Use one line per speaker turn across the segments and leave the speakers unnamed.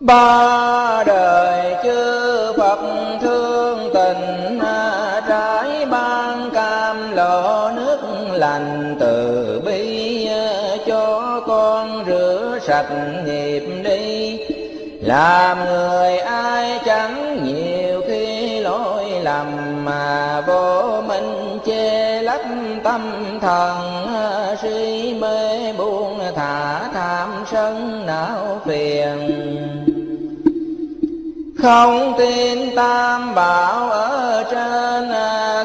ba đời chư phật thương tình trái ban cam lộ nước lành từ bi, cho con rửa sạch nghiệp đi. Làm người ai chẳng nhiều khi lỗi lầm, mà vô minh chê lấp tâm thần. Suy mê buông thả tham sân não phiền không tin tam bảo ở trên,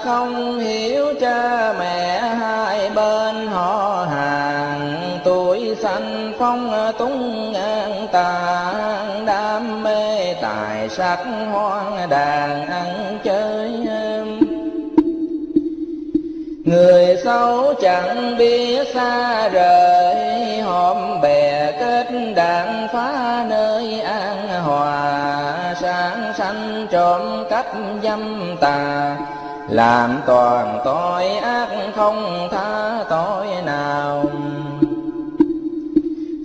không hiểu cha mẹ hai bên họ hàng. Tuổi xanh phong túng an tàn, đam mê tài sắc hoang đàn ăn chơi Người xấu chẳng biết xa rời Hôm bè kết đàn phá sanh trộm cắp dâm tà. Làm toàn tội ác không tha tội nào.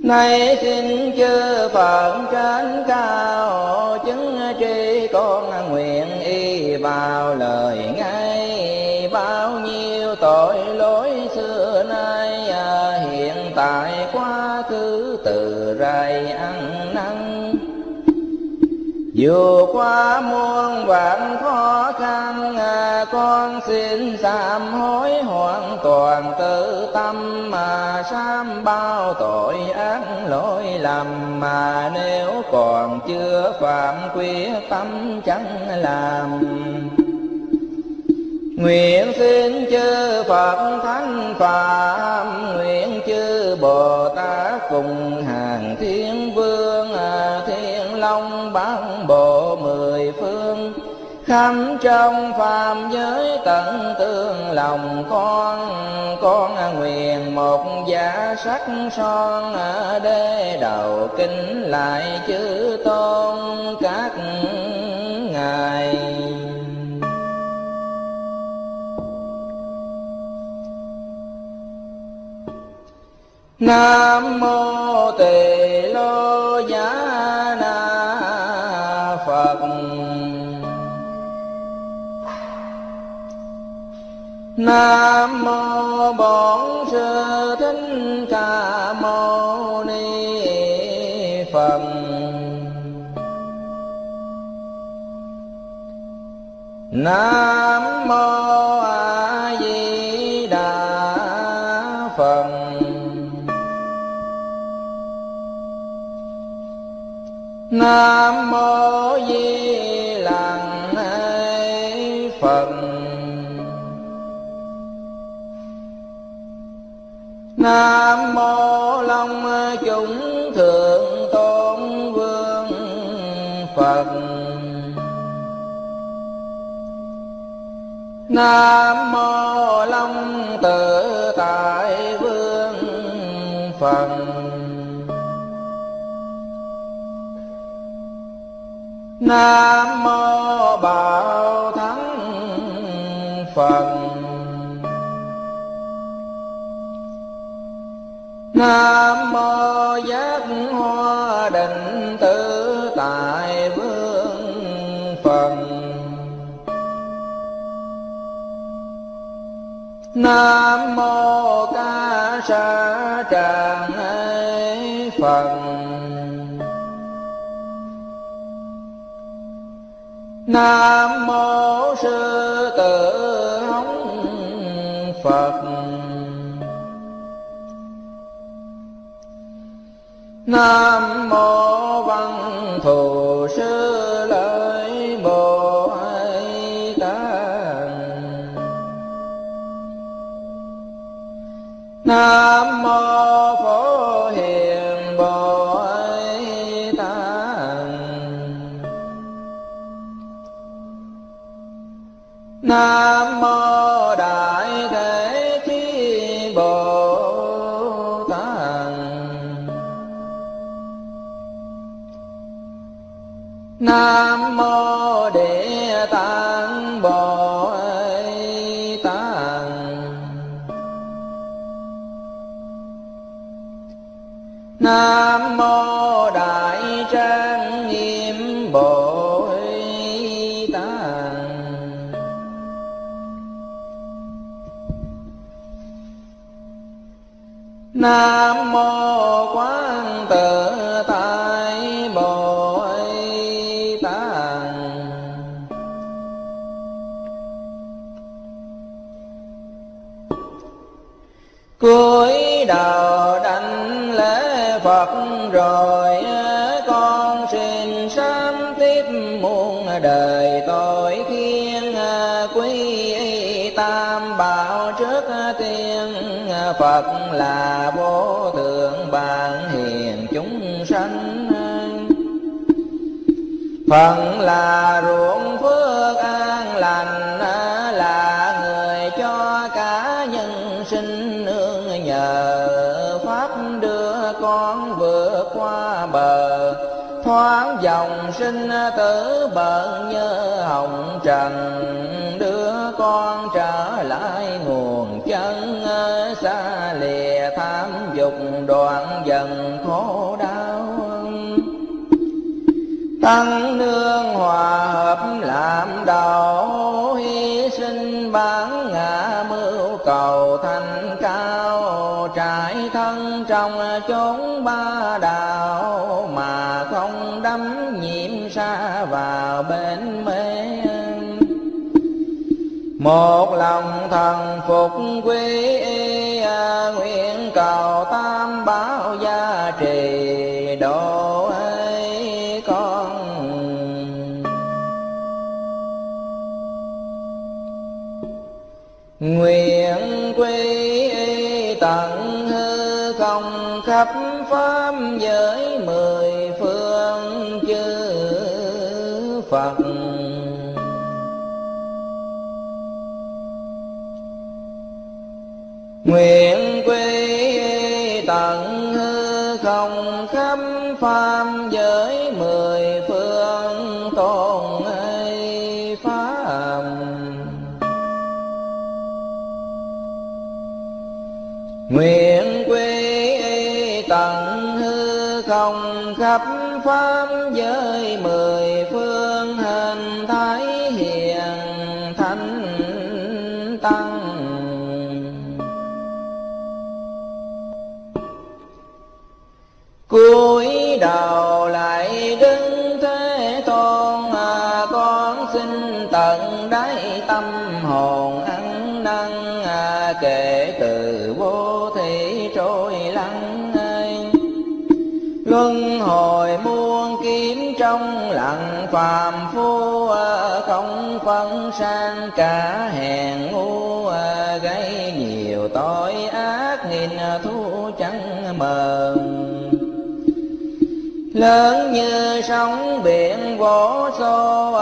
Nay xin chư Phật trên cao, Chứng tri con nguyện y vào lời ngay. Bao nhiêu tội lỗi xưa nay à, Hiện tại quá khứ từ rày ăn dù qua muôn vạn khó khăn à, con xin sám hối hoàn toàn tự tâm, mà sám bao tội ác lỗi lầm, mà nếu còn chưa phạm quyết tâm chẳng làm. Nguyện xin chư Phật Thánh Phạm, Nguyện chư Bồ Tát cùng hàng Thiên Long bán bộ mười phương, Khắp trong phàm giới tận tương lòng. Con Con nguyện một giả sắc son ở Đế đầu, kính lại chữ tôn các ngài. Nam mô Tỳ Lô Giá Nam mô Bổn Sư Thích Ca Mâu Ni Phật. Nam mô A Di Đà Phật. Nam Nam mô Long chúng thượng tôn vương Phật. Nam mô Long tự tại vương Phật. Nam mô Bảo Nam mô Giác Hoa Định Tự Tại Vương phần. Nam mô Ca Sa Tràng phần Nam mô sư tử hống Phật. Nam mô văn thù sư lợi Bồ Tát. Nam mô nam mô quán tự tại bồ tát cuối đầu đảnh lễ phật rồi, con xin sám tiếp muôn đời tội phật là vô thượng bạn hiền chúng sanh. Phận là ruộng phước an lành, là người cho cả nhân sinh nương nhờ pháp đưa con vượt qua bờ. Thoáng dòng sinh tử bận như hồng trần, đưa con trở xa lìa tham dục đoạn dần khổ đau. Tăng nương hòa hợp làm đầu, hy sinh bán ngã mưu cầu thành cao. Trải thân trong chốn ba đạo, mà không đắm nhiễm xa vào bên mê. Một lòng thần phục quy y nguyện cầu tam bảo gia trì độ ấy con. Nguyện quy tận hư không khắp pháp giới mười phương chư phật. Nguyện quy tận hư không khắp phàm giới mười phương tôn ấy pháp. Nguyện quy tận hư không khắp pháp giới mười phương hình thái cúi đầu lại đứng thế tôn à, con xin tận đáy tâm hồn ăn năn à, kể từ vô thị trôi lắng luân hồi muôn kiếm trong lặng phàm phu à, không phân sang cả hèn ngu à, gây nhiều tội ác nghìn thu chẳng mờ lớn như sóng biển vỗ xô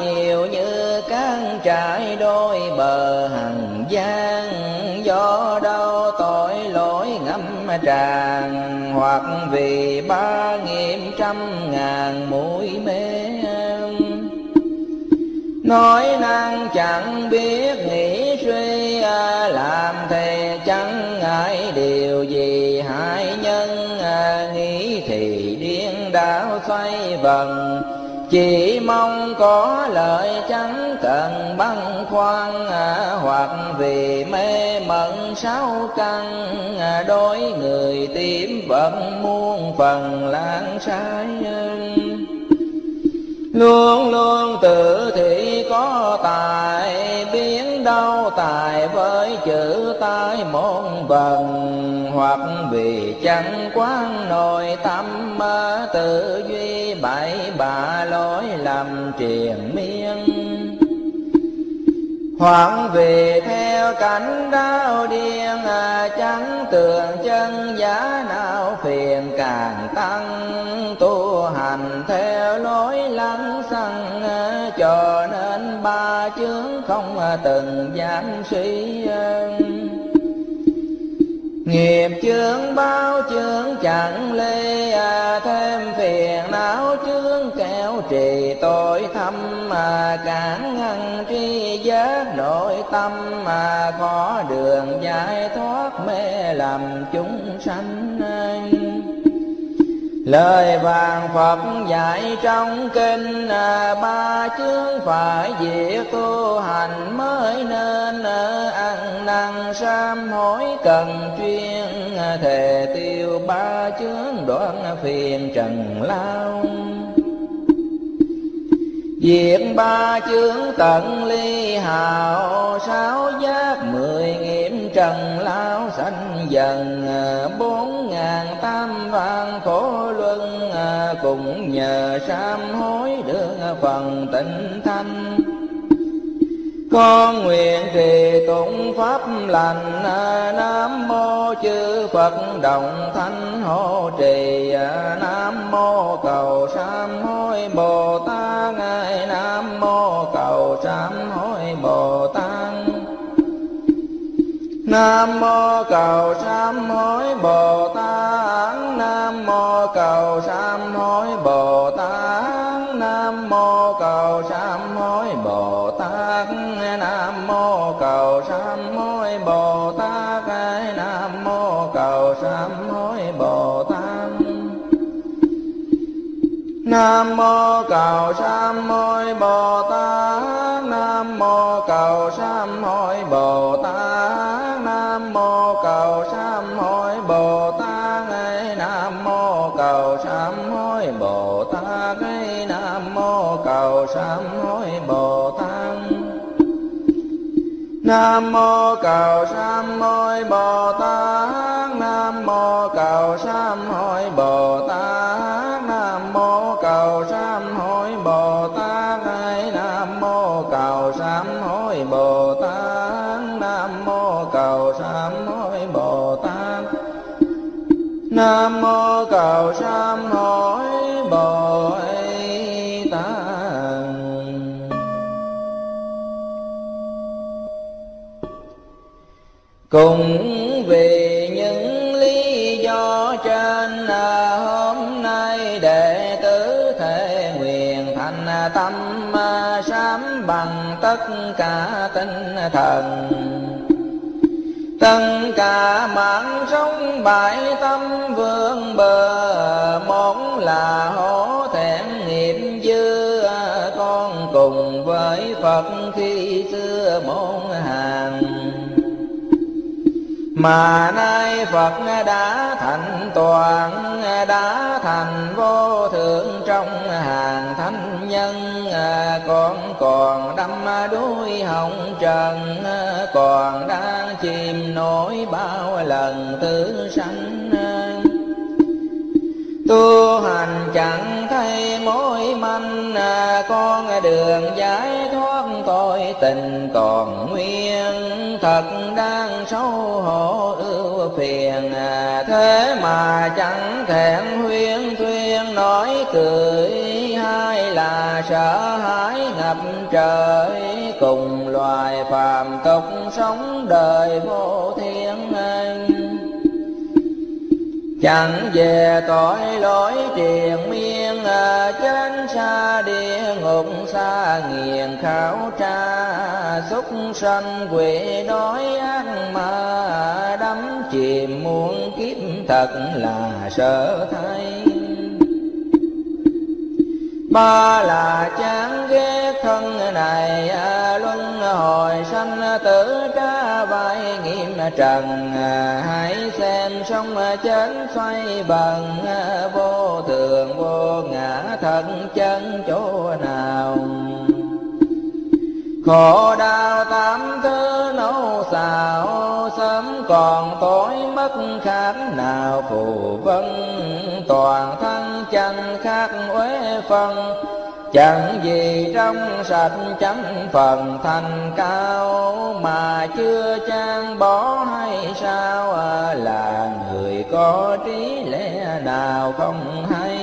nhiều như cán trải đôi bờ hằng gian do đâu tội lỗi ngâm tràn, hoặc vì ba nghiệm trăm ngàn mũi mê nói năng chẳng biết nghĩ suy à, làm thề chẳng ngại điều gì hại đảo xoay vần chỉ mong có lợi chẳng cần băn khoăn à, hoặc vì mê mẩn sáu căn à, đối người tím vẫn muôn phần lãng sai luôn luôn tự thị có tài, biến đau tài với chữ tai môn vần hoặc vì chẳng quán nội tâm mơ, tự duy bảy bà lối làm triền miên. Hoảng về theo cảnh đau điên à, Chẳng tường chân giá nào phiền càng tăng. Tu hành theo lối lắng xăng à, Cho nên ba chướng không à, từng dám suy à. Nghiệp chướng bao chướng chẳng lê à, Thêm phiền não chướng kéo trì. Tội thâm mà Cản ngăn tri giác nội tâm mà Có đường giải thoát mê lầm chúng sanh Lời vàng Phật dạy trong kinh à, Ba chương phải việc tu hành mới nên à, Ăn năn sám hối cần chuyên à, Thề tiêu ba chương đoạn phiền trần lao. Việc ba chướng tận ly hào, Sáu giác mười nghiệm trần lao sanh dần à, Bốn ngàn tam vạn khổ luân à, Cùng nhờ sám hối được phần tịnh thanh. Con nguyện trì tụng pháp lành à, nam mô chư phật đồng thanh hộ trì nam mô cầu sám hối bồ tát. Nam mô cầu sám hối Bồ Tát. Nam mô cầu sám hối Bồ Tát. Nam mô cầu sám hối Bồ Tát. Nam mô cầu sám hối Bồ Tát. Nam mô cầu sám hối Bồ Tát. Nam mô cầu sám hối Bồ Nam mô cầu sa môi Bồ Tát Nam mô cầu sa tất cả tinh thần. Tất cả mạng sống bãi tâm vương bờ món là hổ thẹn nghiệp dư con cùng với phật khi xưa môn hàng. Mà nay Phật đã thành toàn, đã thành vô thượng trong hàng thánh nhân à, con còn đắm đuôi hồng trần à, còn đang chìm nổi bao lần tử sanh à. tu hành chẳng thấy mối manh con đường giải thoát tội tình còn nguyên, thật đang xấu hổ ưu phiền thế mà chẳng thẹn khắp trời, cùng loài phàm tục sống đời vô thiên anh chẳng về tội lỗi triền miên chánh xa địa ngục xa nghiền khảo tra xúc sanh quỷ đói ác mà đắm chìm muôn kiếp thật là sợ thay ba là chán ghét thân này à, luân hồi sanh tử tra vai nghiệm trần à, hãy xem sông chén xoay bằng à, vô thường, vô ngã thân chân chỗ nào. Khổ đau tám thứ nấu xào còn tối mất khác nào phù vân. Toàn thân chẳng khác uế phân, chẳng gì trong sạch chẳng phần thành cao. Mà chưa trang bỏ hay sao à, là người có trí lẽ nào không hay?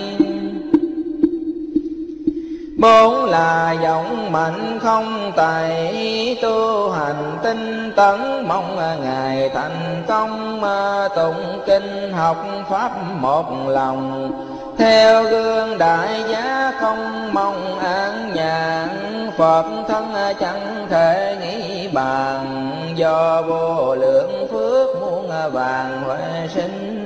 Bốn là giọng mạnh không tài tu hành tinh tấn, mong Ngài thành công tụng kinh, học Pháp một lòng. Theo gương đại giá không mong an nhàn, Phật thân chẳng thể nghĩ bàn. Do vô lượng phước muôn vàng huệ sinh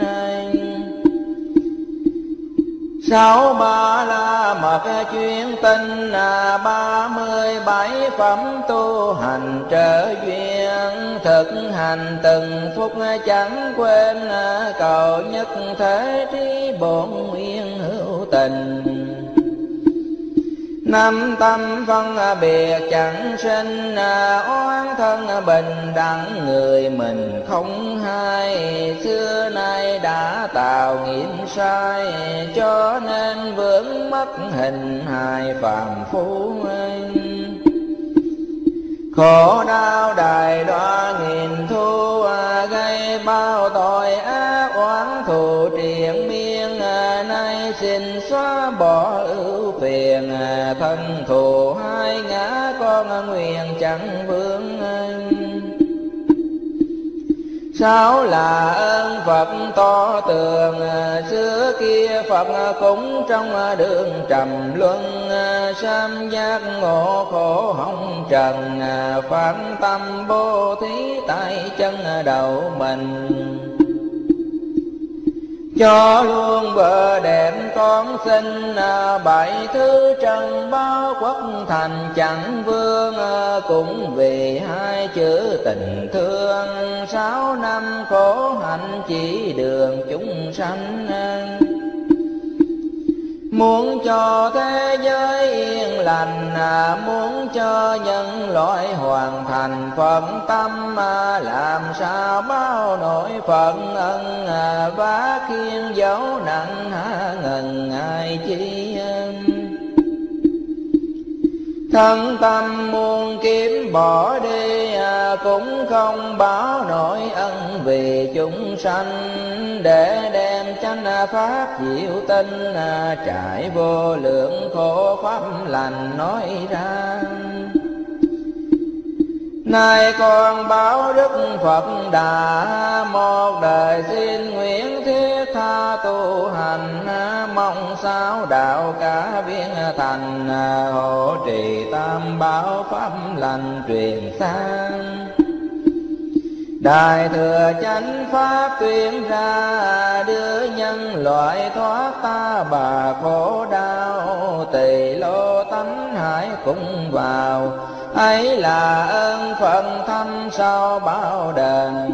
sáu ba la mật chuyên tinh là ba mươi bảy phẩm tu hành trở duyên. Thực hành từng phút chẳng quên à, cầu nhất thế trí bổn nguyên hữu tình năm tâm phân à, biệt chẳng sinh à, oán thân à, bình đẳng. Người mình không hay, xưa nay đã tạo nghiệp sai, cho nên vướng mất hình hài phàm phu khổ đau đài đoa nghìn thu gây bao tội ác oán thù triền miên nay xin xóa bỏ ưu phiền à, thân thù, hai ngã con nguyện chẳng vướng Sao là ơn Phật to tường à, Xưa kia Phật cũng trong đường trầm luân à, Sam giác ngộ khổ hồng trần Phán tâm bố thí tại chân đầu mình cho luôn vợ đẹp con xin à, bảy thứ trần bao quốc thành. Chẳng vương à, cũng vì hai chữ tình thương. Sáu năm khổ hạnh chỉ đường chúng sanh. Muốn cho thế giới yên lành, à, Muốn cho nhân loại hoàn thành phận tâm, à, Làm sao bao nỗi phận ân à, vá khiên dấu nặng ngần ai chi thân tâm muôn kiếm bỏ đi à, cũng không báo nổi ân vì chúng sanh. Để đem chánh pháp diệu tinh à, trải vô lượng khổ pháp lành nói ra. Nay con báo Đức Phật Đà Một đời xin nguyện thiết tha tu hành. Mong sao đạo cả viên thành, Hộ trì tam bảo pháp lành truyền sang. Đại thừa chánh pháp tuyên ra, đưa nhân loại thoát ta bà khổ đau. Tỳ lô tánh hải cũng vào ấy là ơn phận thâm sau bao đền.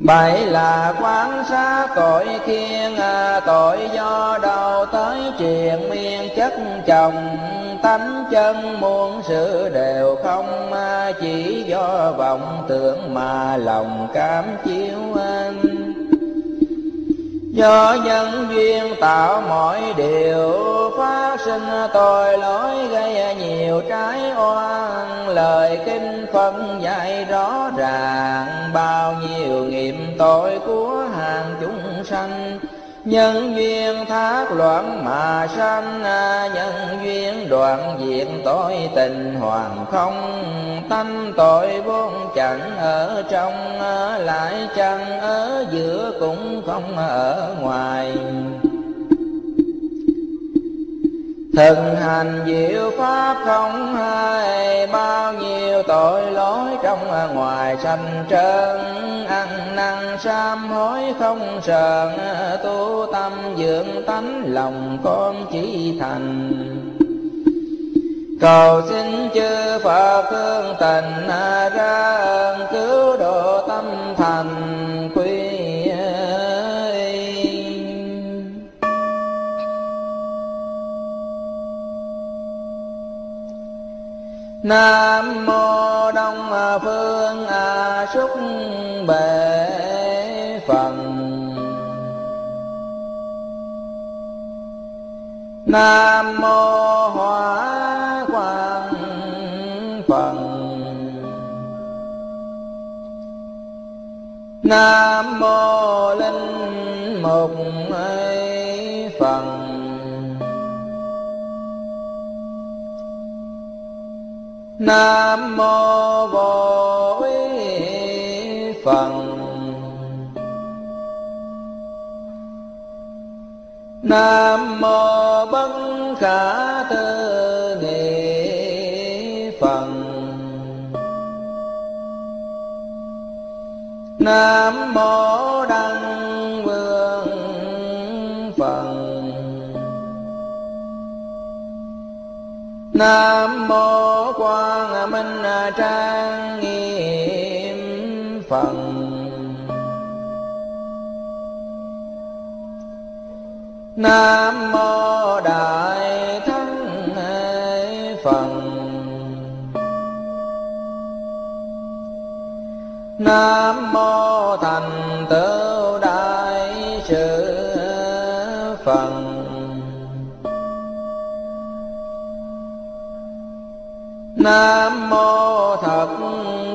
Bảy là quán sát tội khiên à, tội do đâu tới triền miên chất chồng. Tánh chân muôn sự đều không à, chỉ do vọng tưởng mà lòng cảm chiếu anh do nhân duyên tạo mọi điều, phát sinh tội lỗi gây nhiều trái oan. Lời kinh phân dạy rõ ràng, bao nhiêu nghiệp tội của hàng chúng sanh nhân duyên thác loạn mà sanh, nhân duyên đoạn diệt tội tình hoàng không. Tâm tội vốn chẳng ở trong lại chẳng ở giữa cũng không ở ngoài. Thực hành diệu pháp không hai Bao nhiêu tội lỗi trong ngoài sanh trơn Ăn năn, sám hối, không sờn, Tu tâm, dưỡng tánh, lòng con chỉ thành. Cầu xin chư Phật thương tình ra ơn cứu độ tâm thành. Nam mô đông phương a súc bệ phần. Nam mô hóa quang phần. Nam mô linh mục phần nam mô vô phật. Nam mô bất khả tư nghị phật. Nam mô đăng nam mô quan minh trang nghiêm phật. Nam mô đại thắng phật. Nam mô thành tựu nam mô thập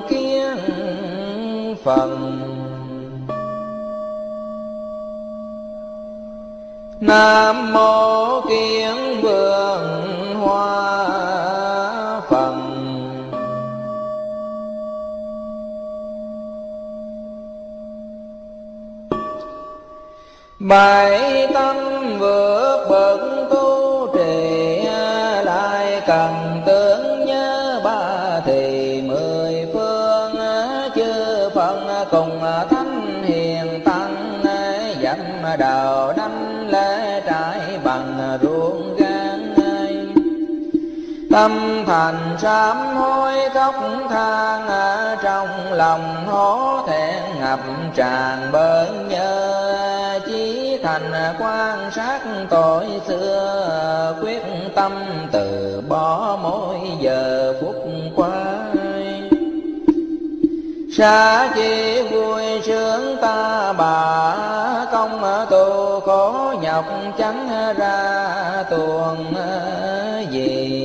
kiến phật. Nam mô kiến vượng hoa phật. Bảy tâm vượt bận tu trì lại cần tư. Đào đánh lễ trải bằng ruộng gan tâm thành sám hối khóc than trong lòng hổ thẹn ngập tràn bớn nhớ chí thành quan sát tội xưa, quyết tâm từ bỏ mỗi giờ phút qua xa chi vui sướng ta bà không tu khổ nhọc chẳng ra tuồng gì.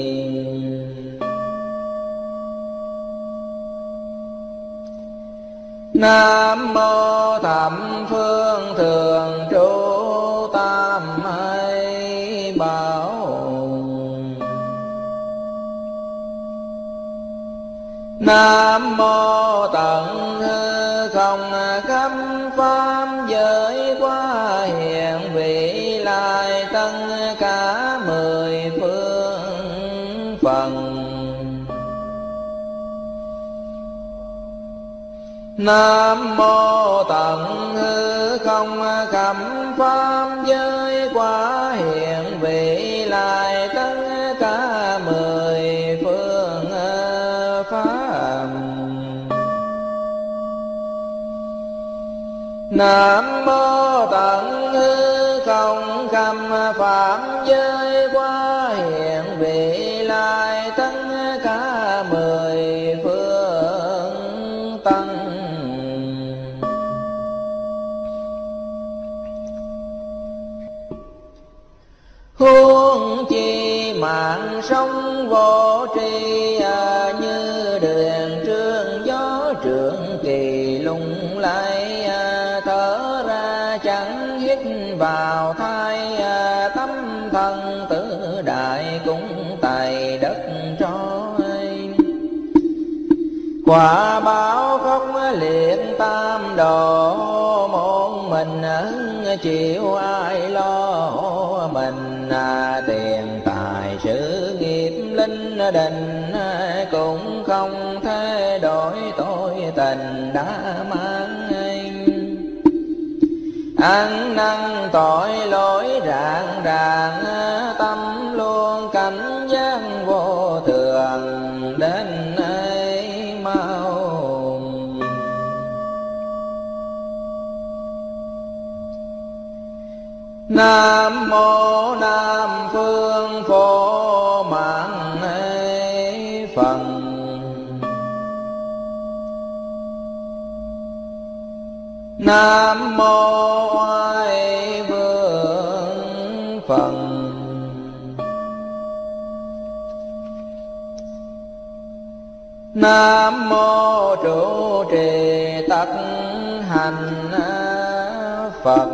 Nam mô Thẩm phương thường trụ tam hay bảo. Nam mô tận hư không khắp pháp giới lai tất cả mười phương phần. Nam mô tận hư không khẩm pháp giới quả hiện vị lai tất cả mười phương pháp. Nam mô tận không phạm giới qua hiện vị lai tất cả mười phương tăng. Huống chi mạng sống vô tri à, như đường trương gió trưởng kỳ lung lay à, thở ra chẳng hít vào thai thân tử đại cũng tài đất trôi quả báo khóc liệt tam đồ một mình chịu ai lo mình à, tiền tài sự nghiệp linh đình cũng không thể đổi tôi tình đã mang anh. Ăn năn tội lỗi rạng ràng tâm luôn cảnh giác vô thường, đến nay mau. Nam mô nam phương phổ mạng ấy phật nam mô nam mô trụ trì tất hành phật.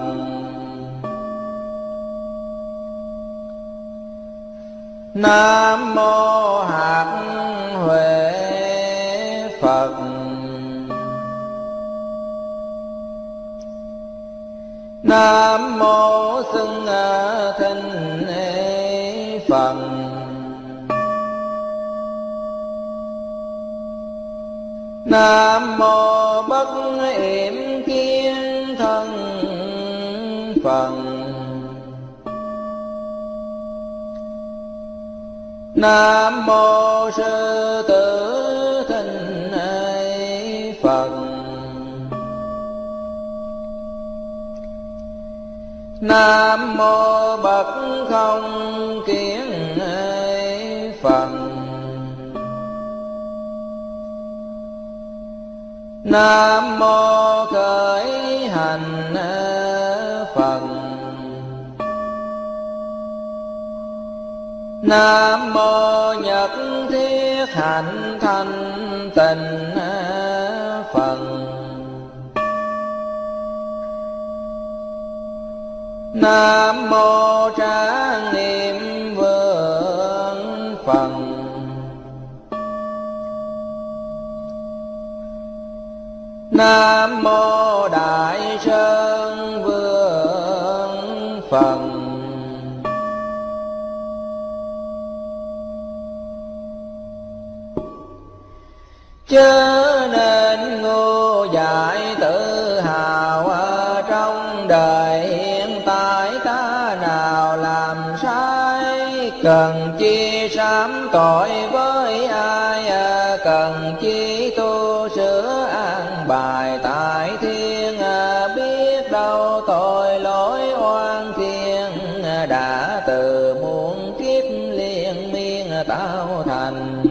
Nam mô hạt huệ phật. Nam mô xưng thinh nam mô bất yểm kiên thân phật nam mô sư tử thinh phật. Nam mô bậc không kiến nam mô khởi hành phật. Nam mô nhật thiết hạnh thanh tịnh phật. Nam mô trang niệm vương phật. Nam mô đại sơn vương phật chớ nên ngu dại tự hào ở trong đời hiện tại, ta nào làm sai? Cần chi sám tội với ai? Cần chi tu sửa bài tại thiên à, biết đâu tội lỗi oan thiên à, đã từ muôn kiếp liên miên tạo thành.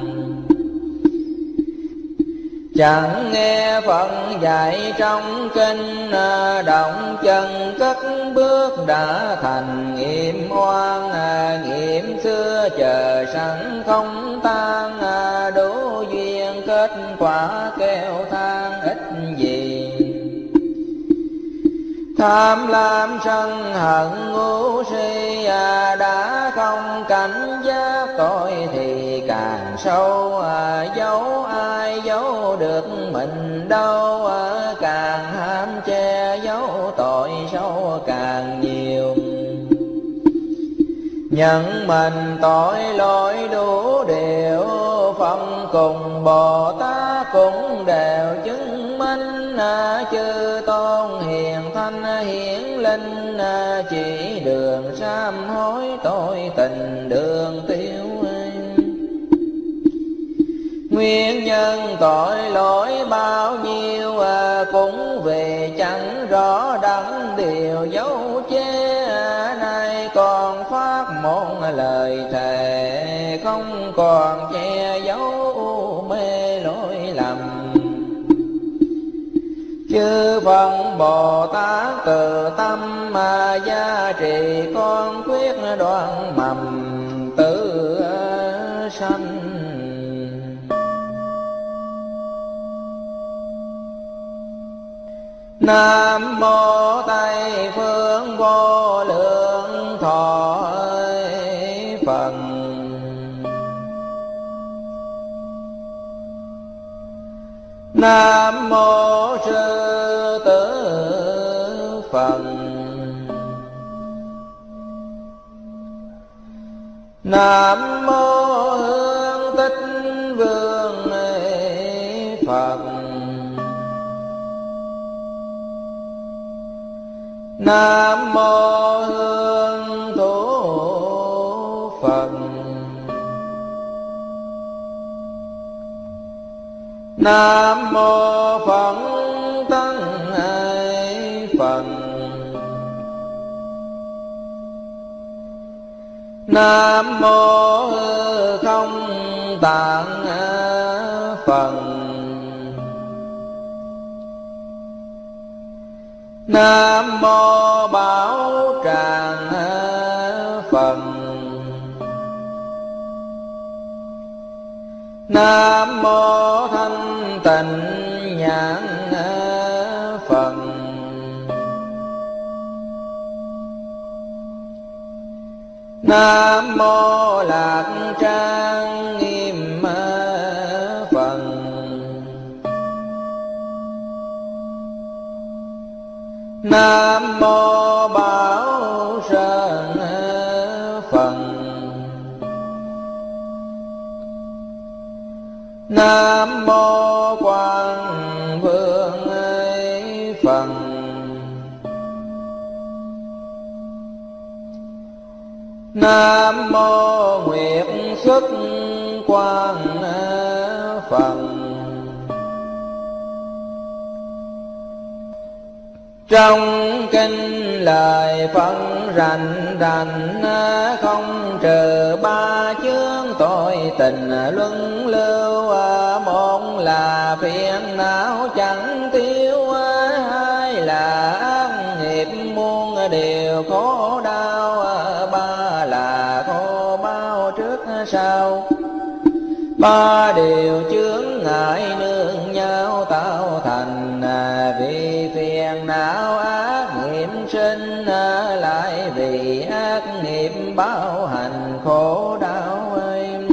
Chẳng nghe Phật dạy trong kinh à, Động chân cất bước đã thành nghiệm oan Nghiệm xưa chờ sẵn không tan Đủ duyên kết quả kêu than Tham lam sân hận ngu si à, Đã không cảnh giác tội thì càng sâu à, Giấu ai giấu được mình đâu à, Càng ham che giấu tội sâu càng nhiều. Nhận mình tội lỗi đủ điều phong cùng Bồ Tát cũng đều chứng minh à Chư tôn hiền sanh hiển linh à, Chỉ đường sám hối tội tình đường tiêu Nguyên nhân tội lỗi bao nhiêu à, Cũng về chẳng rõ đắng điều dấu che Nay còn phát một lời thề Không còn che giấu Chư Phật Bồ Tát từ tâm mà gia trì, con quyết đoạn mầm tử sanh. Nam mô Tây phương vô lượng thọ Nam mô sư tử Phật Nam mô hương tích vương Phật. Nam mô hương thủ Phật. Nam mô Phật Tăng Ai Phật. Nam mô không tạng Phật. Nam mô Bảo Tràng Phật. Nam mô Tịnh Nhãn phần. Nam mô Lạc Trang Nghiêm phần. Nam mô Bảo Sơn phần. Nam mô Nam mô Nguyệt xuất quang phần trong kinh lời phân rành rành, không trừ ba chướng tội tình luân lưu, một là phiền não chẳng tiêu, hai là ác nghiệp muôn điều có ba điều chướng ngại nương nhau tạo thành à, vì phiền não ác nghiệp sinh à, lại vì ác nghiệp bao hành khổ đau em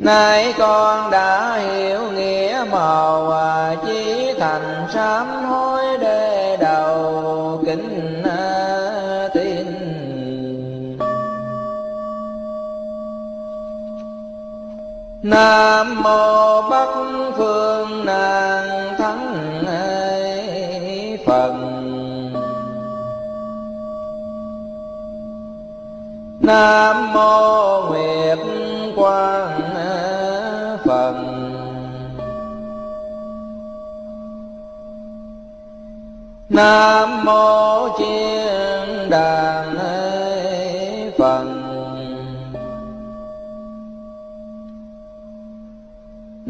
nay con đã hiểu nghĩa màu à, chỉ thành sám hối đề nam mô bắc phương nàng thắng phật. Nam mô nguyệt quang phật. Nam mô chiên đàn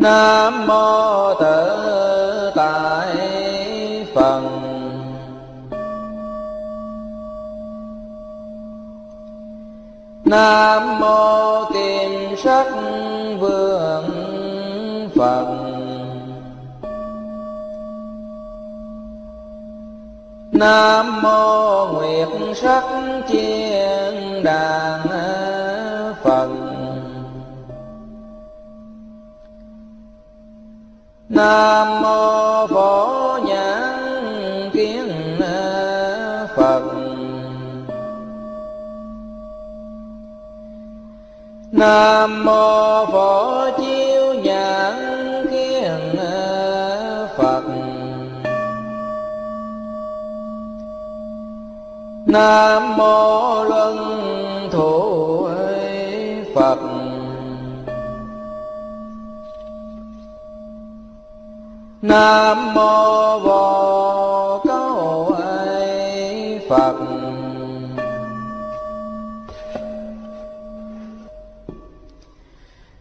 nam mô tự tại phật. Nam mô kim sắc vương phật. Nam mô nguyệt sắc chiên đàn phật. Nam mô phổ nhãn kiến phật. Nam mô phổ chiếu nhãn kiến phật. Nam mô luân thủ phật. Nam mô vô câu ấy phật.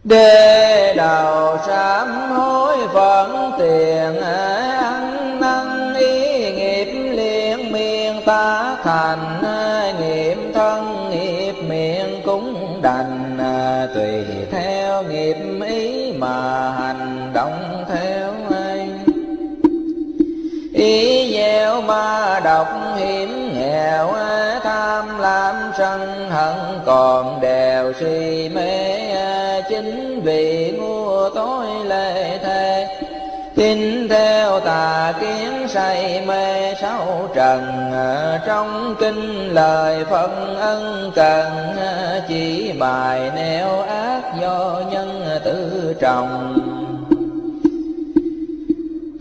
Đê đầu sám hối phận tiền ăn năn ý nghiệp liên miên ta thành nghiệp thân nghiệp miệng cũng đành tùy theo nghiệp ý mà hành động theo ý gieo ma độc hiểm nghèo, tham lam sân hận còn đều si mê. Chính vì ngu tối lệ thề, tin theo tà kiến say mê. Sáu trần ờ, trong kinh lời phân ân cần ờ, chỉ bài neo ác do nhân tự trọng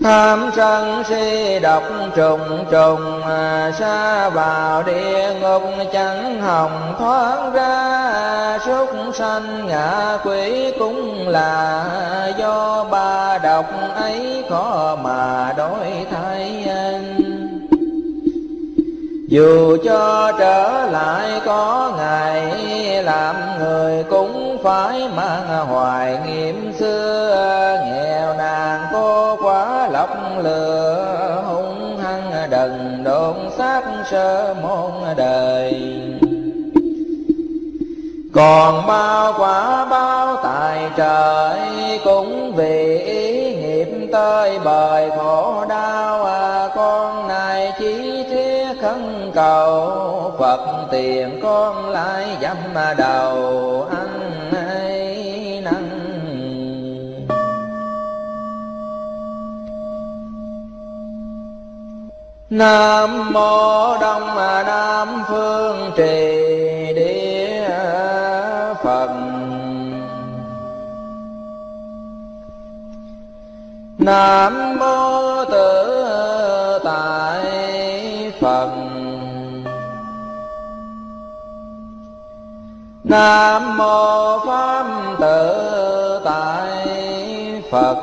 tham sân si độc trùng trùng à, xa vào địa ngục chẳng hồng thoát ra. Súc sanh ngạ quỷ cũng là do ba độc ấy khó mà đổi thay anh dù cho trở lại có ngày làm người cũng phải mang hoài nghiệm xưa. Nghèo nàn cô quá lọc lừa hung hăng đần độn sát sơ môn đời. Còn bao quả bao tài trời phật tiền con lại dâm đầu ăn hay năng nam mô đông nam phương trì địa phật. Nam mô tử tại phật. Nam mô pháp tự tại phật.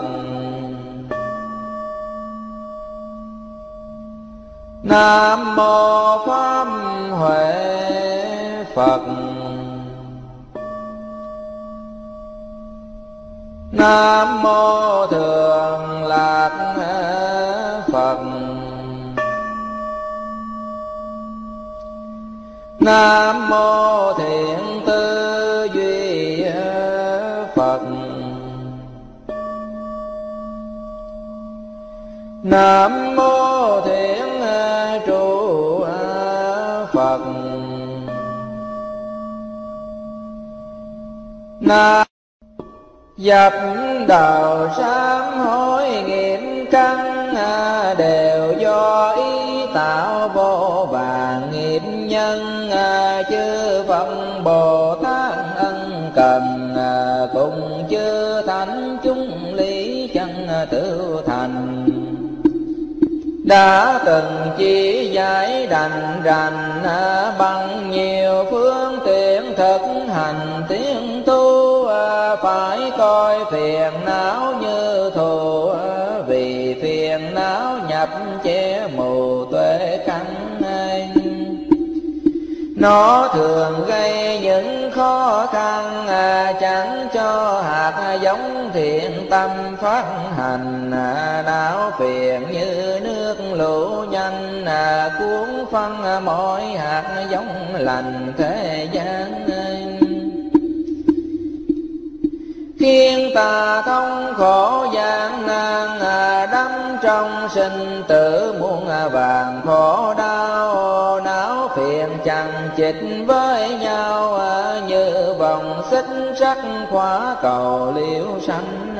Nam mô pháp huệ phật. Nam mô thường lạc phật. Nam mô thiện duy phật. Nam mô thiện trụ phật. Nam dập đầu sám hối nghiệm căn đều do ý tạo vô vàng nghiệp nhân chư bồ tát ân cần à, cùng chư thánh chúng lý chân à, tự thành. Đã từng chỉ giải đành rành à, bằng nhiều phương tiện thực hành, tiếng tu phải coi phiền não như thù vì phiền não nhập che mù. Nó thường gây những khó khăn à, chẳng cho hạt giống thiện tâm phát hành à, đảo phiền như nước lũ nhanh à, cuốn phân mọi hạt giống lành thế gian. Khiến ta thông khổ gian nan đắm trong sinh tử muôn vàng khổ đau chẳng chịch với nhau như vòng xích sắc khóa cầu liễu sanh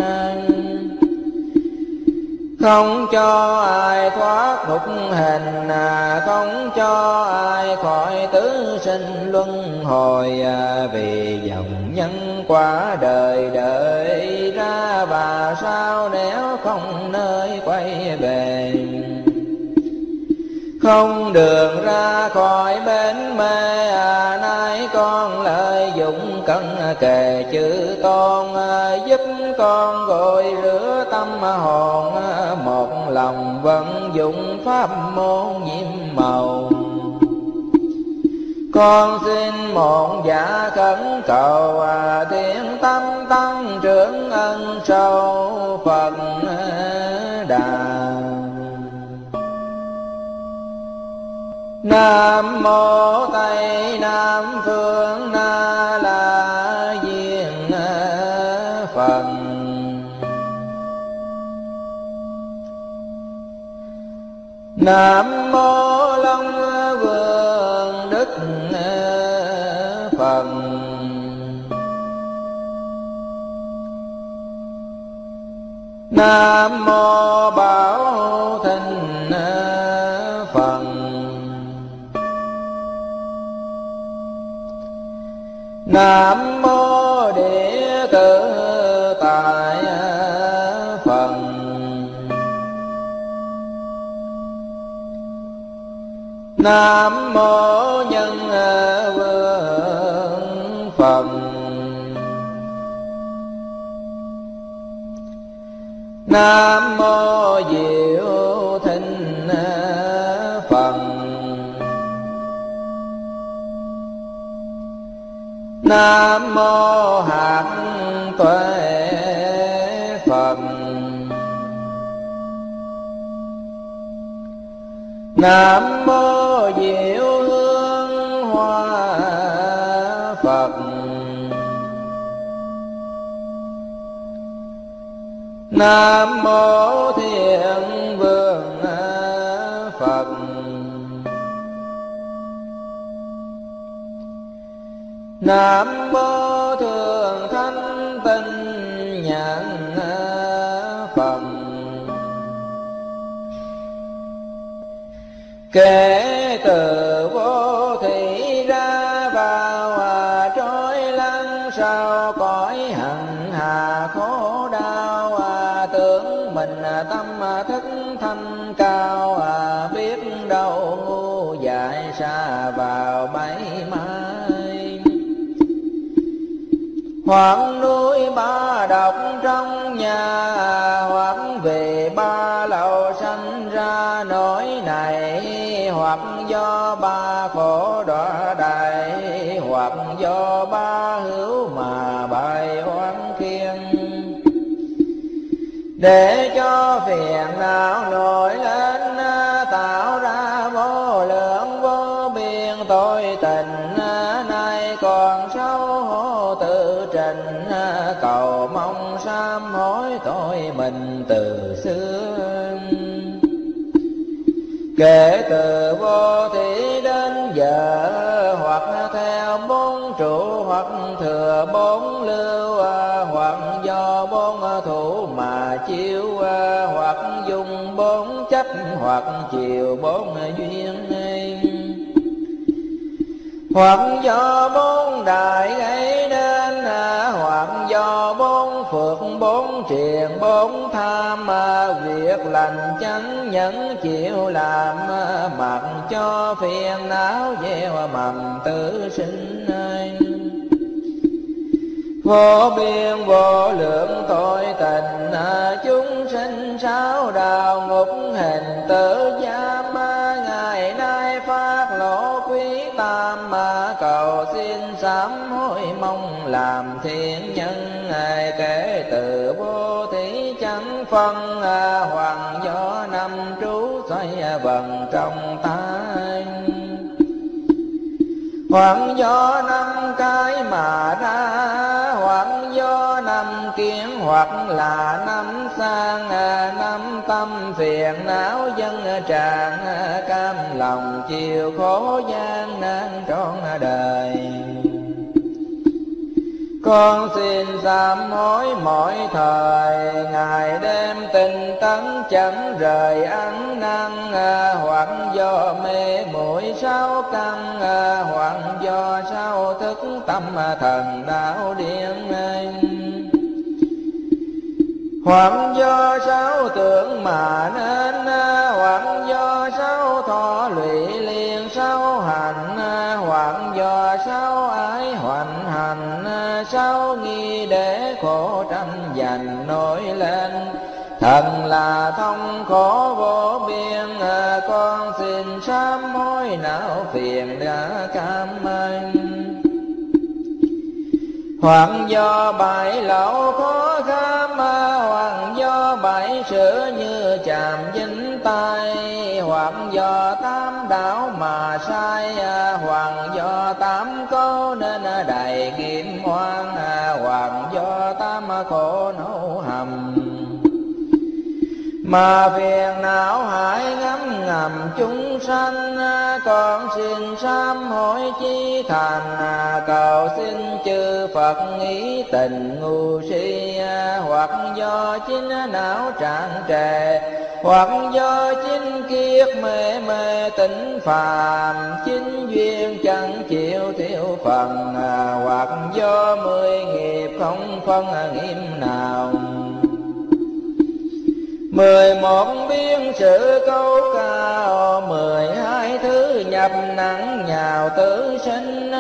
không cho ai thoát nhục hình à, không cho ai khỏi tứ sinh luân hồi à, vì dòng nhân quả đời đời ra và sao nếu không nơi quay về không đường ra khỏi bến mê à, nay con lợi dụng cần kề chữ con à, giúp con gội rửa tâm hồn. À, một lòng vận dụng pháp môn nhiệm màu. Con xin một giả khẩn cầu à, thiện tâm tăng trưởng ân sâu phật đà. Nam mô tây nam phương na la diên phật. Nam mô long vương đức phật. Nam mô bảo nam mô địa tử tại phật. Nam mô nhân vương phật. Nam mô diệu nam mô hạt tuệ phật. Nam mô diệu hương hoa phật. Nam mô nam mô thường thanh tinh nhãn phẩm. Kể từ vô thị ra vào à, trôi lăn sao cõi hận hà khổ đau à, tưởng mình à, tâm à, thức thanh hoặc nuôi ba độc trong nhà, hoặc về ba lầu sanh ra. Nỗi này, hoặc do ba khổ đọa đại, hoặc do ba hữu mà bài oán khiên để cho phiền não nổi kể từ vô thủy đến giờ, hoặc theo bốn trụ, hoặc thừa bốn lưu, hoặc do bốn thủ mà chiếu, hoặc dùng bốn chấp, hoặc chiều bốn duyên. Hoặc do bốn đại ấy bốn bốn tham à, việc lành chánh nhẫn, chịu làm à, mặc cho phiền não gieo mầm tử sinh vô biên, vô lượng tội tình à, chúng sinh sáu đào ngục hình tử giam ngày nay phát lộ quý tam mà cầu xin sám hối mong làm thiện nhân ngày kể từ phân à, hoàng gió năm trú xoay à, vần trong tay. Hoàng do năm cái mà ra, hoàng do năm kiến hoặc là năm sang à, Năm tâm phiền não dân tràn Cam lòng chiều khổ gian nan trọn đời con xin sám hối mỗi thời, ngày đêm tinh tấn chẳng rời ăn năn à, hoặc do mê mũi sáu căn à, hoặc do sao thức tâm à, thần đạo điên hoặc do sáu tưởng mà nên hoặc sáu nghi để khổ tranh giành nổi lên? Thần là thông khổ vô biên à, con xin sám hối não phiền đã cảm ơn. Hoàng do bại lậu khó kham à, Hoàng do bại sửa như chạm dính tay. Hoàng do tam đảo mà sai à, Hoàng do tám câu mà phiền não hãy ngắm ngầm chúng sanh, con xin sám hối chi thành. Cầu xin chư phật nghĩ tình ngu si, hoặc do chính não trạng trề, hoặc do chính kiết mê mê tỉnh phàm. Chính duyên chẳng chịu thiếu phần, hoặc do mười nghiệp không phân nghiêm nào mười một biên sự câu cao mười hai thứ nhập nặng nhào tử sinh,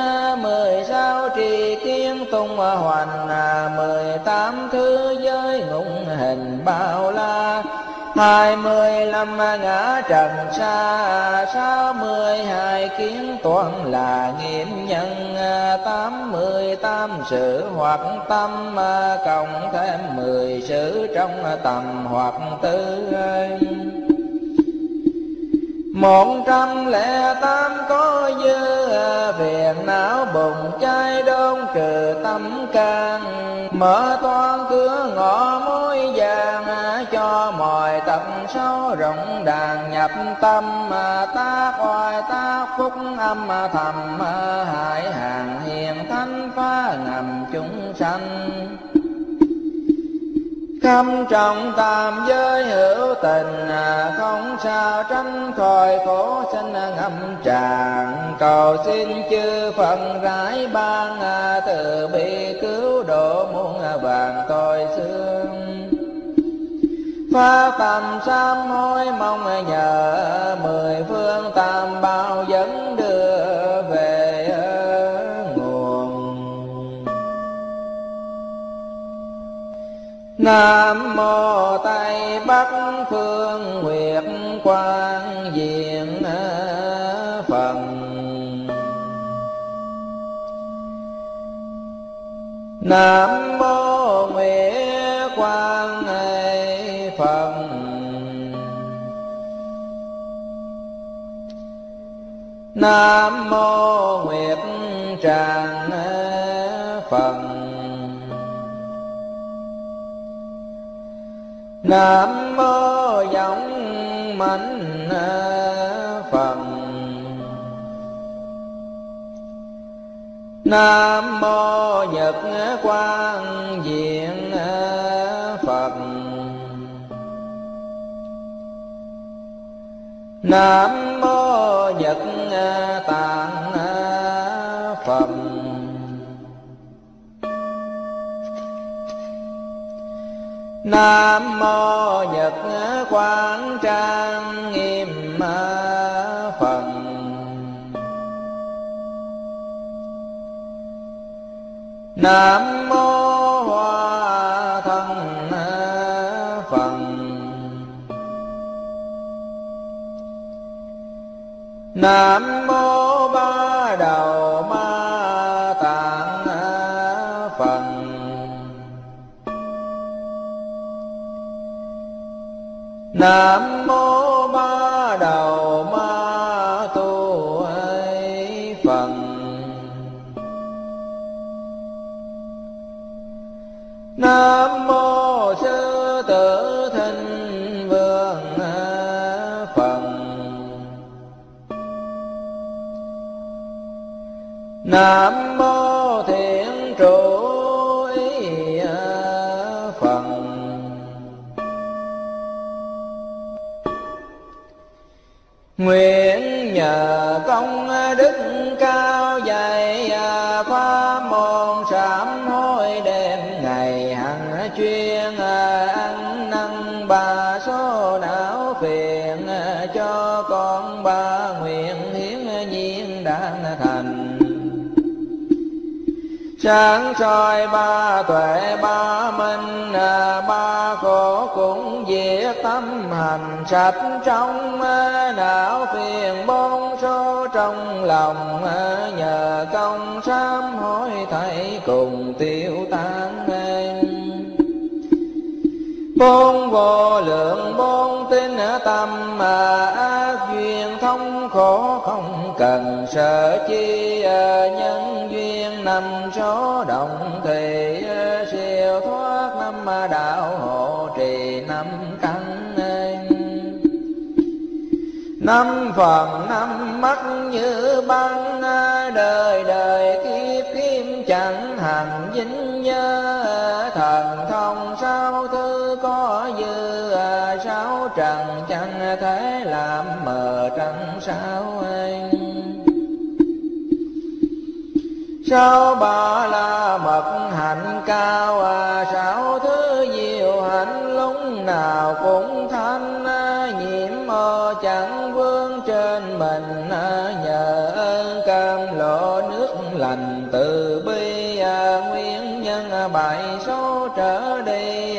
mười sáu trì kiến tung hoành, mười tám thứ giới ngũ hình bao la hai mươi lăm ngã trần xa, sáu mươi hai kiến toàn là nghiệm nhân, tám mươi tám sự hoặc tâm, cộng thêm mười sự trong tầm hoặc tư một trăm lẻ tám có dư phiền não bụng chai đôn trừ tâm can. Mở toan cửa ngõ mối vàng, cho mọi tập sâu rộng đàn nhập tâm. Tác oai, tác phúc âm thầm hại hàng hiền thánh phá ngầm chúng sanh. Khâm trọng tam giới hữu tình à, Không sao tránh khỏi khổ sinh ngâm tràng Cầu xin chư Phật rải ban à, Từ bi cứu độ muôn vàng tội xương. Phá tầm sám hối mong nhờ Mười phương tam bao dẫn Nam mô Tây Bắc Phương Nguyệt Quang Diện Phật Nam mô Nguyệt Quang Phật Nam mô Nguyệt Tràng Phật nam mô giọng mạnh phật. Nam mô nhật quang diện phật. Nam mô nhật tạng nam mô nhật quang trang nghiêm phật nam mô hoa thân phật nam mô nam sáng soi ba tuệ ba minh à, ba khổ cũng diệt tâm hành. Sạch trong à, não phiền bốn số trong lòng à, nhờ công sám hối thảy cùng tiêu tan bốn vô lượng bốn tinh tâm mà ác duyên thông khổ không cần sợ chi nhân năm số động thì siêu thoát năm đạo hộ trì năm căn năm phần năm mắt như băng đời đời kiếp kim chẳng hành dính nhớ. Thần thông sao thứ có dư sáu trần chẳng thể làm mờ trăng sao anh sao ba la mật hạnh cao à sáu thứ nhiều hạnh lúc nào cũng thanh nhiễm mơ chẳng vương trên mình nhờ ơn cam lộ nước lành từ bi nguyên nhân bảy số trở đi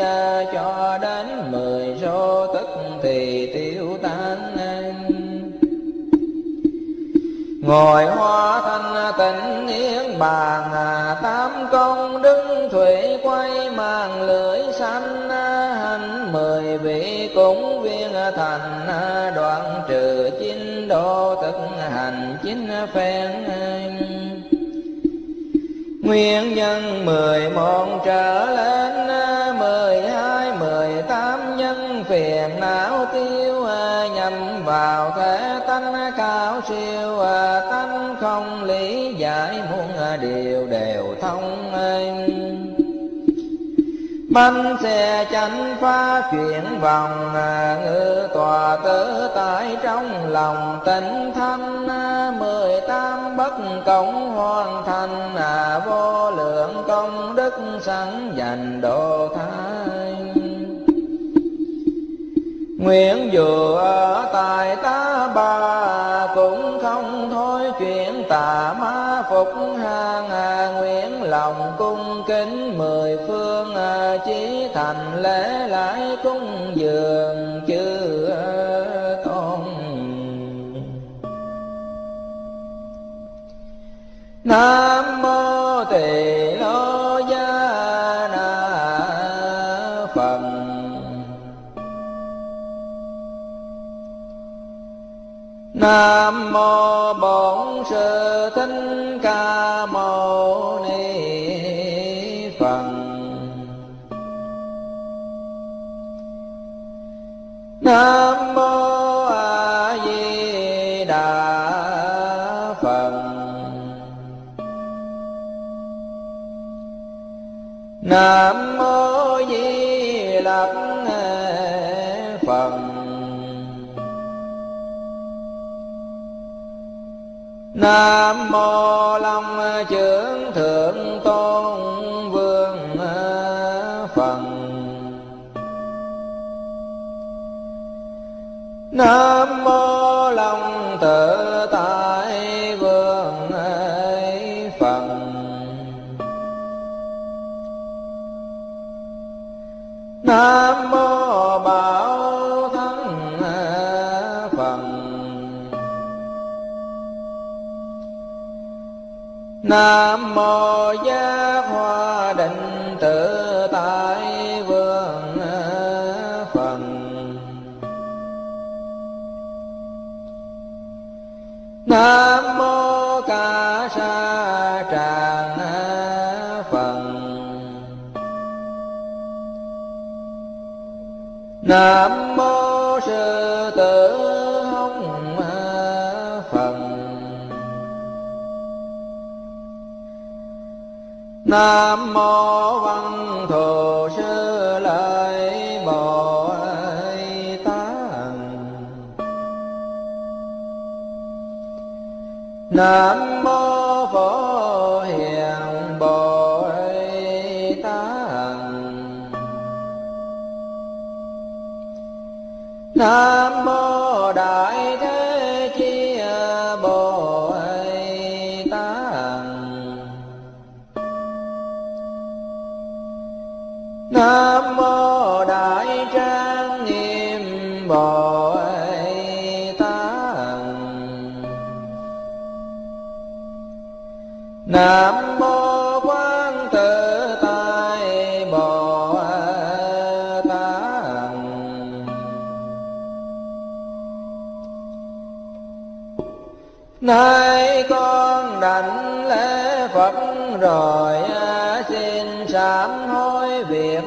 cho đến mười số tức thì tiêu tan ngồi hoa thanh tịnh bàn tám công đứng thủy quay màn lưỡi xanh hành mười vị cũng viên thành, đoạn trừ chín độ thực hành chín phen. Nguyên nhân mười một trở lên, mười hai, mười tám nhân phiền não tiêu. Nhằm vào thể tánh cao siêu, tánh không lý giải muôn điều đều thông bánh xe chánh phá chuyển vòng ngự tòa tử tại trong lòng tịnh thanh. Mười tám bất cộng hoàn thành, vô lượng công đức sẵn dành độ thái Nguyện dù ở tại ta bà cũng tà ma phục hàng Nguyện lòng cung kính mười phương à, chí thành lễ lại cung dường chư à, tôn nam mô tỳ lô gia na phật. Nam mô sư thích ca mâu ni phật. Nam mô a di đà phật. Nam nam mô long trưởng thượng nam mô giác hoa định tự tại vương phật nam mô ca sa tràng phật nam nam mô văn thù sư lợi bồ tát nam nay con đảnh lễ phật rồi à, xin sám hối việc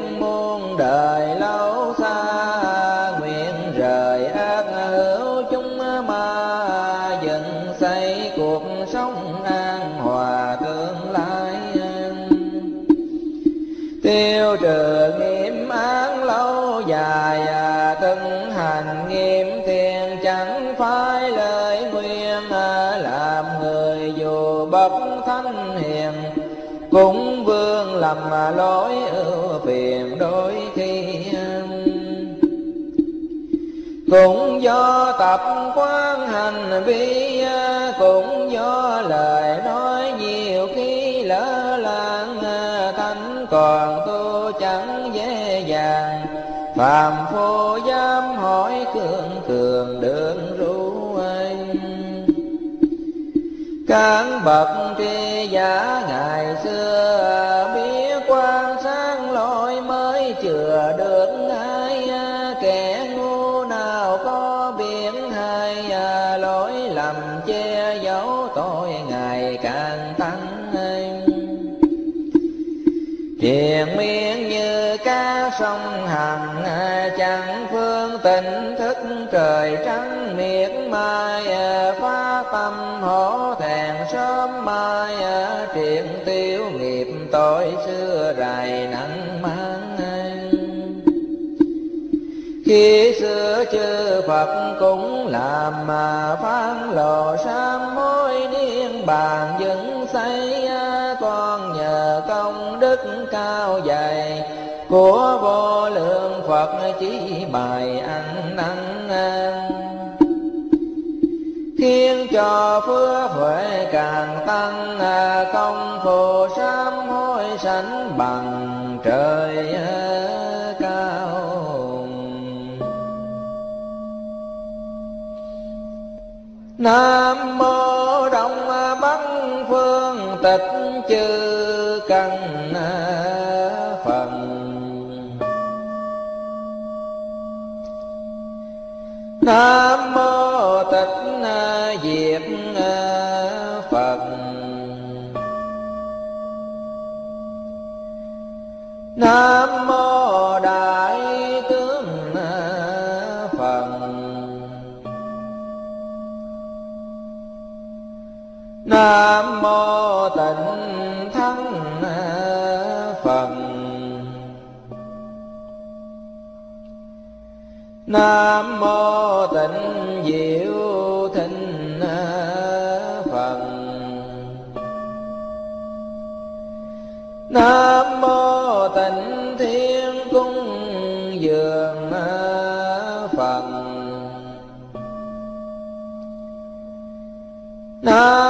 lầm mà lỗi ưu phiền đôi khi. Cũng do tập quán hành vi, cũng do lời nói nhiều khi lỡ làng, thánh còn tu chẳng dễ dàng. Phàm phu dám hỏi cường cường đường ru anh. Các bậc tri giả ngày xưa chẳng phương tình thức trời trắng miệt mai phá tâm hổ thẹn sớm mai triền tiêu nghiệp tội xưa rài nặng mang. Khi xưa chư Phật cũng làm mà phán lộ sám mối niên bàn dựng xây con nhờ công đức cao dày của vô lượng phật chỉ bài ăn năn. Khiến cho phước huệ càng tăng, công phù sám hối sánh bằng trời cao. Nam mô đông bắc phương tịch chư căn. Nam mô tịch diệt à, phật. Nam mô đại tướng à, phật. Nam mô nam mô tịnh diệu thịnh phật. Nam mô tịnh thiên cung dường phật. Nam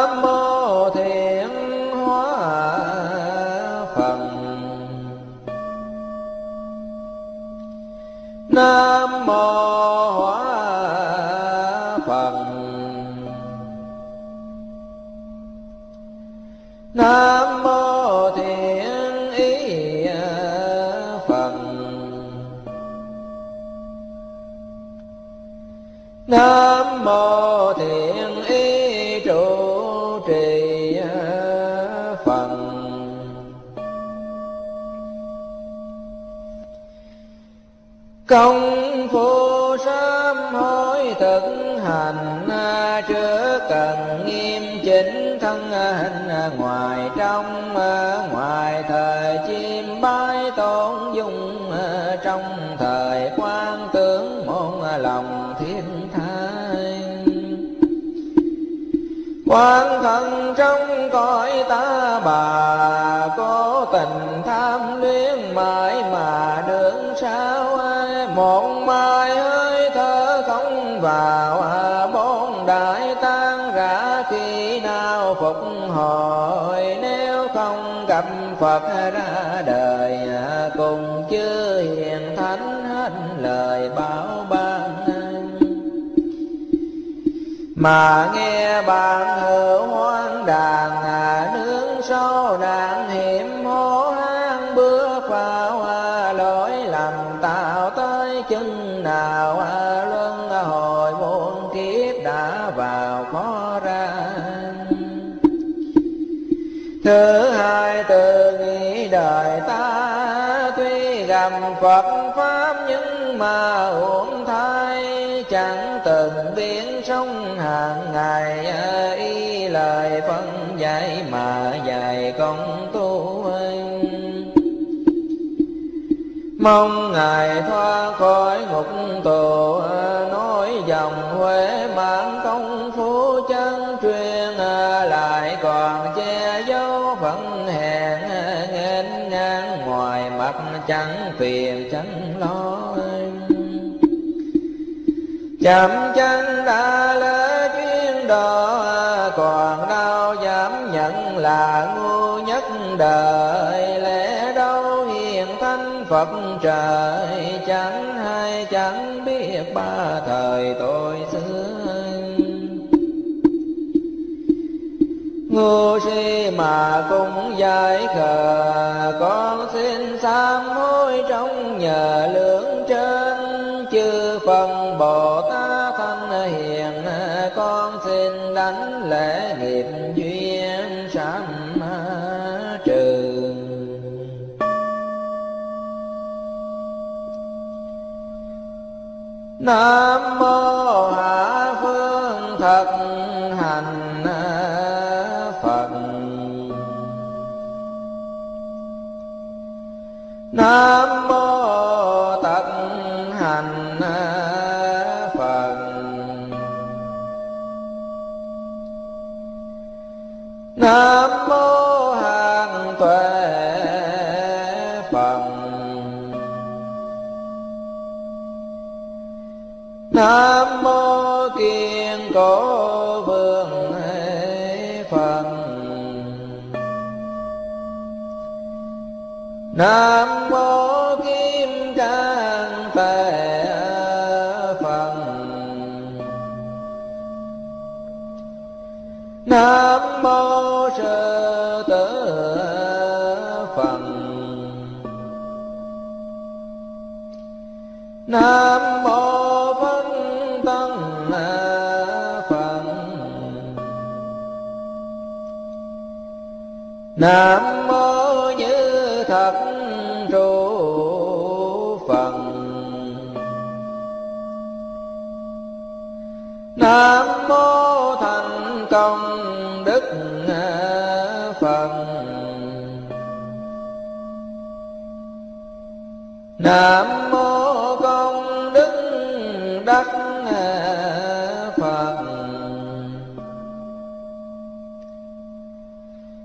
công phu sám hối thực, hành trước cần nghiêm chỉnh, thân hình ngoài trong, ngoài thời chim bái tôn dung, trong thời quan tướng môn lòng thiên thai. Quan thân trong cõi ta bà cố tình tham luyến mãi mà đưa một mai ơi thở không vào à, bốn đại tan rã. Khi nào phục hồi nếu không gặp Phật ra đời à, cùng chư hiền thánh hết lời bảo ban. Mà nghe bạn hữu hoang đàn à, nướng sâu đàn thứ hai từ nghĩ đời ta, tuy gặp Phật pháp nhưng mà uổng thai. Chẳng từng biến sống hàng ngày, y lời phân dạy mà dạy công tu mong ngài thoát khỏi ngục tù, nói dòng huế chẳng phiền chẳng lo chậm chân đã lỡ chuyên đò, còn đau dám nhận là ngu nhất đời. Lẽ đâu hiền thanh phật trời, chẳng hay chẳng biết ba thời tôi xưa. Ngu si mà cũng giải khờ con xin sám hối trong nhờ lưỡng trên chư phần bồ tát thanh hiền, con xin đánh lễ nghiệp duyên sám trừ. Nam mô hạ phương thật hành. Nam nam mô kim cang tề phật nam mô sư tử phật nam mô phân tân phật nam thật trụ phần nam mô thành công đức phật. Nam mô công đức đắc phật.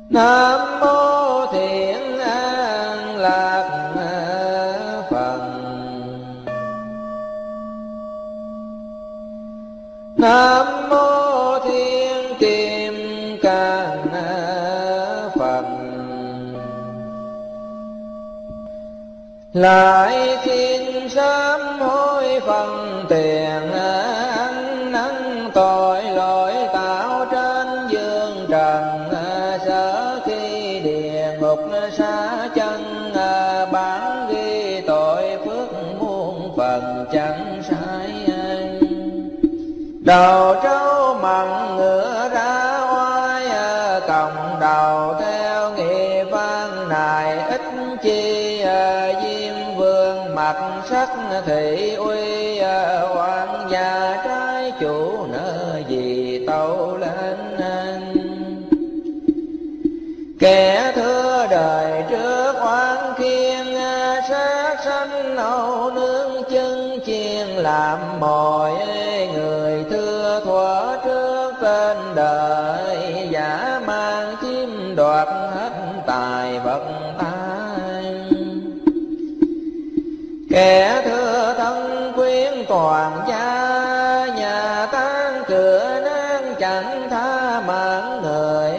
Nam lại xin sám hối phần tiền anh nắng tội lỗi tạo trên dương trần, sở khi địa ngục xa chân, bán ghi tội phước muôn phần chẳng sai đầu trâu mặt sắc thị uy à, hoàng gia trái chủ, nợ gì tâu lên kẻ thưa đời trước oán khiên à, sát sanh nấu nướng chân chiên, làm mồi người thưa thuở trước tên đời, giả mang chiếm đoạt hết kẻ thưa thân quyến toàn gia, nhà tan cửa nan chẳng tha mạng người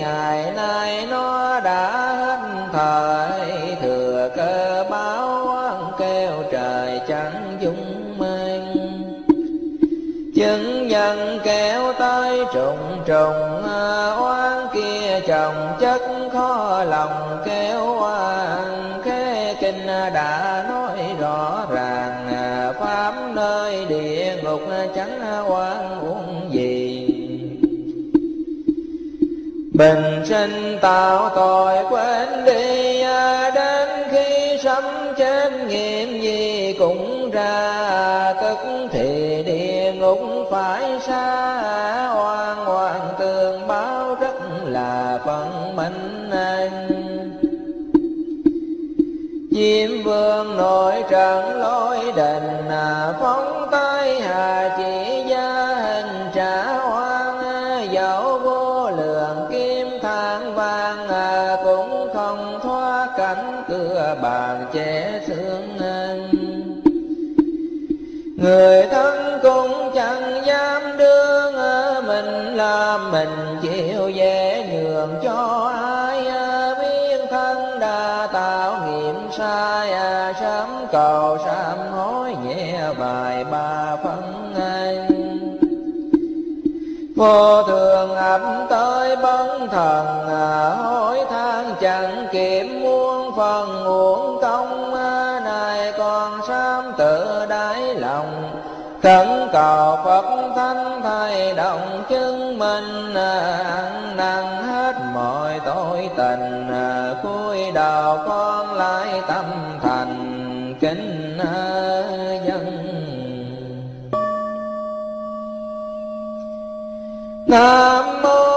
ngày nay nó đã hết thời, thừa cơ báo oan kêu trời chẳng dung mang chứng nhân kéo tới trùng trùng à, oan kia chồng chất khó lòng kéo oan. Khế kinh đã bình sinh tạo tội quên đi à, đến khi sấm chết nghiệm gì cũng ra, tức thì địa ngục phải xa. Oan hoàng tường báo rất là phận mệnh anh. Chim vương nội trận lối đình à, Phóng tay hà chi nhường cho ai à, biết thân đã tạo nghiệp sai à, sớm cầu, sám hối nhẹ bài ba phân anh. Vô thường ập tới bấn thần à, hối than chẳng kịp muôn phần uổng khẩn cầu Phật thánh thay động chứng minh à, ăn năn hết mọi tội tình à, cúi đầu con lại tâm thành kính à, dân Nam mô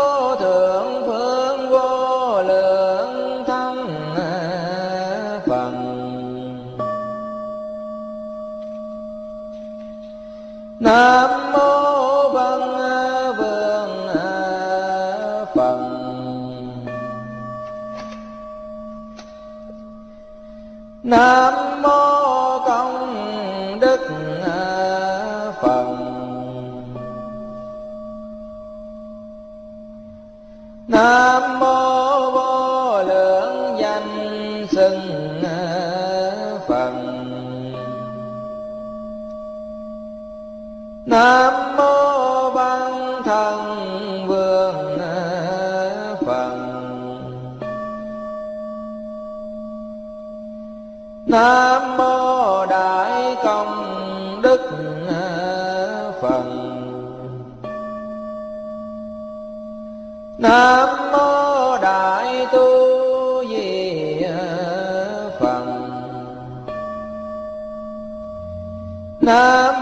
Nam mô công đức Phật. Nam mô vô lượng danh xưng Phật. Nam nam mô đại công đức phật. Nam mô đại tu di phật. Nam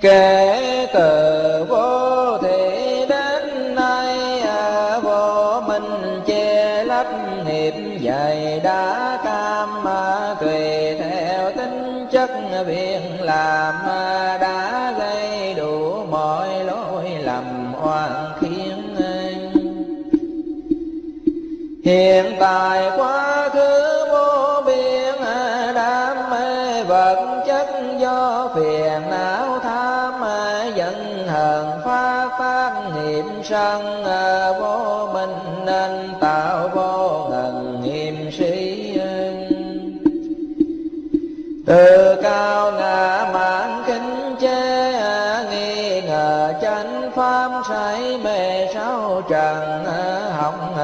kể từ vô thị đến nay à, vô minh che lấp nghiệp dày đã cam mà tùy theo tính chất việc làm mà đã gây đủ mọi lỗi lầm oan khiến hiện tại quá khứ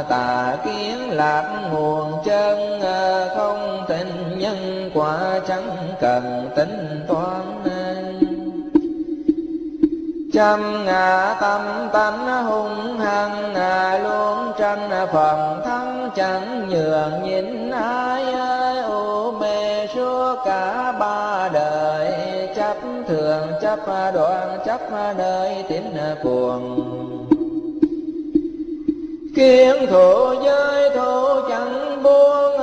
tà kiến lạc nguồn chân ờ, không tin nhân quả chẳng cần tính toán trăm ngã tâm tánh hung hăng, ngà luôn tranh phần thắng, chẳng nhường nhìn ai ơi. U mê suốt cả ba đời, chấp thường chấp đoạn, chấp nơi tín cuồng kiến thủ giới thủ chẳng buông,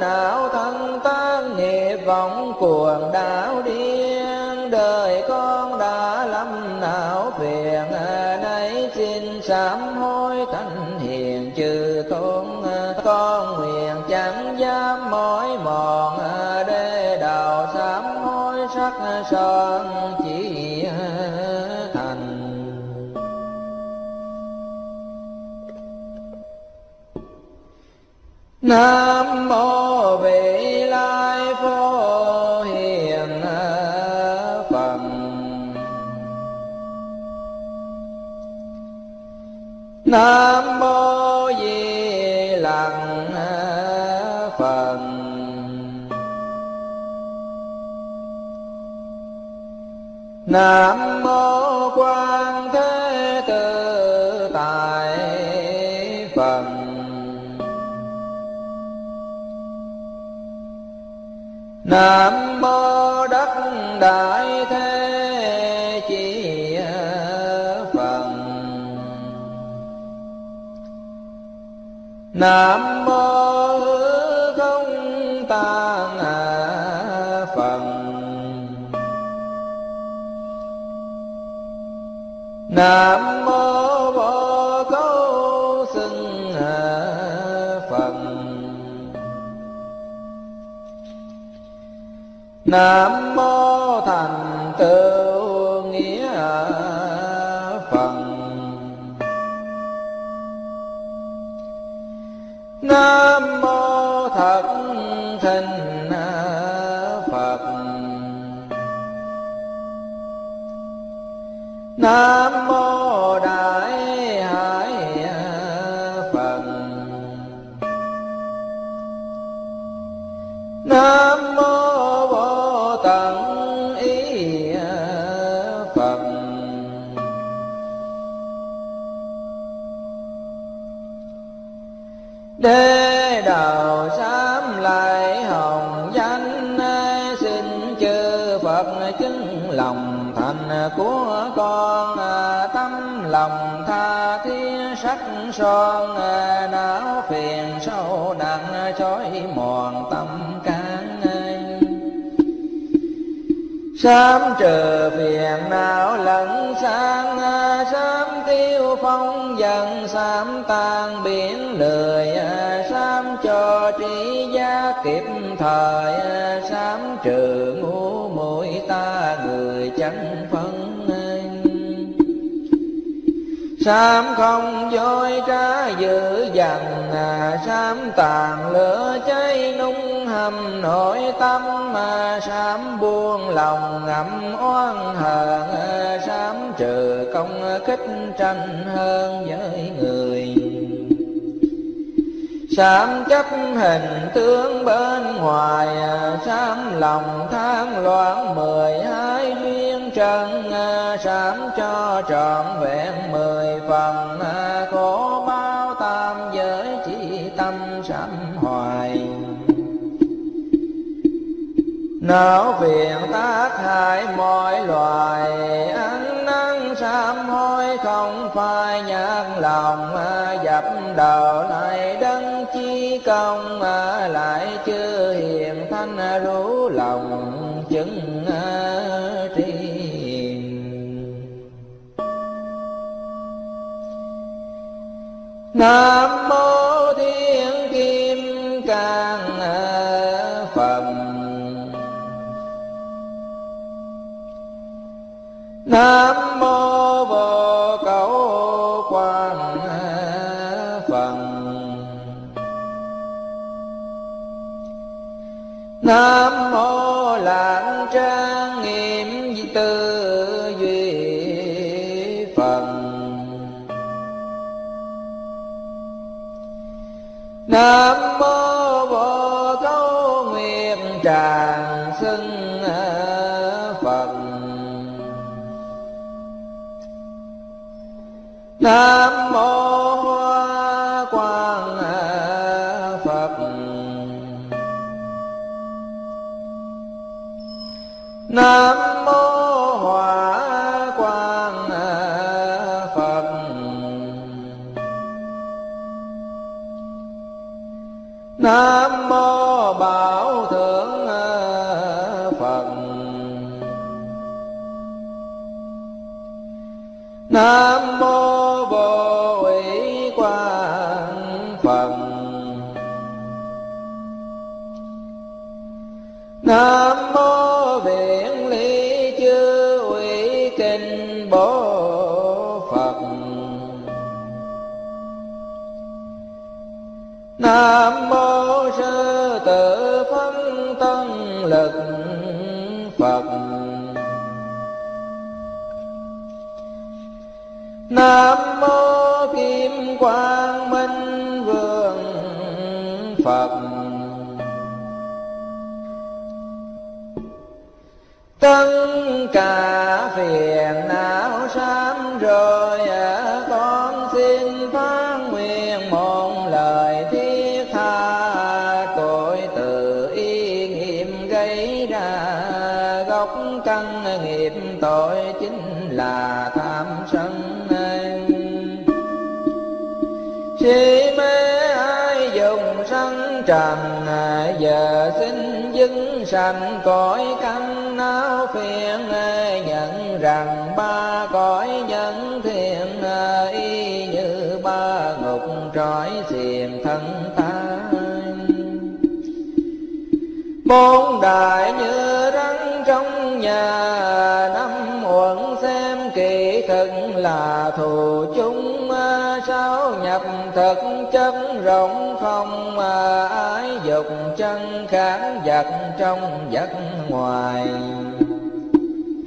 não thân tan, nghiệp vọng cuồng đạo điên. Đời con đã lâm não phiền, nay xin sám hối thanh hiền chư tôn, con nguyện chẳng dám mỏi Nam mô vị lai phổ hiền phật. Nam mô di lặc phật. Nam mô Nam mô đất đại thế chỉ phật. Nam mô không tan phật. Nam Nam mô thành tựu lòng tha thiết sắc son Não phiền sâu nặng chói mòn tâm can Sám trừ phiền não lẫn sang Sám tiêu phong dần Sám tan biển lười Sám cho trí giác kịp thời Sám trừ Sám không dối trá dữ dằn à, Sám tàn lửa cháy nung hầm nội tâm mà Sám buông lòng ngậm oan hờn à, Sám trừ công khích tranh hơn với người. Sám chấp hình tướng bên ngoài à, Sám lòng than loạn mười hai duyên trần à, Sám cho trọn vẹn mười phần à, Khổ bao tam giới chỉ tâm sám hoài. Não phiền tác hại mọi loài ăn năn sám hối không phải nhát lòng à, dập đầu lại đấng chi công lại chưa hiền thanh rú lòng. Nam mô thiên kim cang phật nam mô vô cấu quan phật nam nguyện tràng xưng à, phật. Nam nam nam mô kim quang minh vương phật. Tất cả phiền não sám rồi sanh cõi căn não phiền nhận rằng ba cõi nhân thiện y như ba ngục trói xiềng thân ta bốn đại như rắn trong nhà, năm uẩn xem kỳ thực là thù chúng sao nhập thực chất rộng không mà ái dục chân kháng vật trong vật ngoài.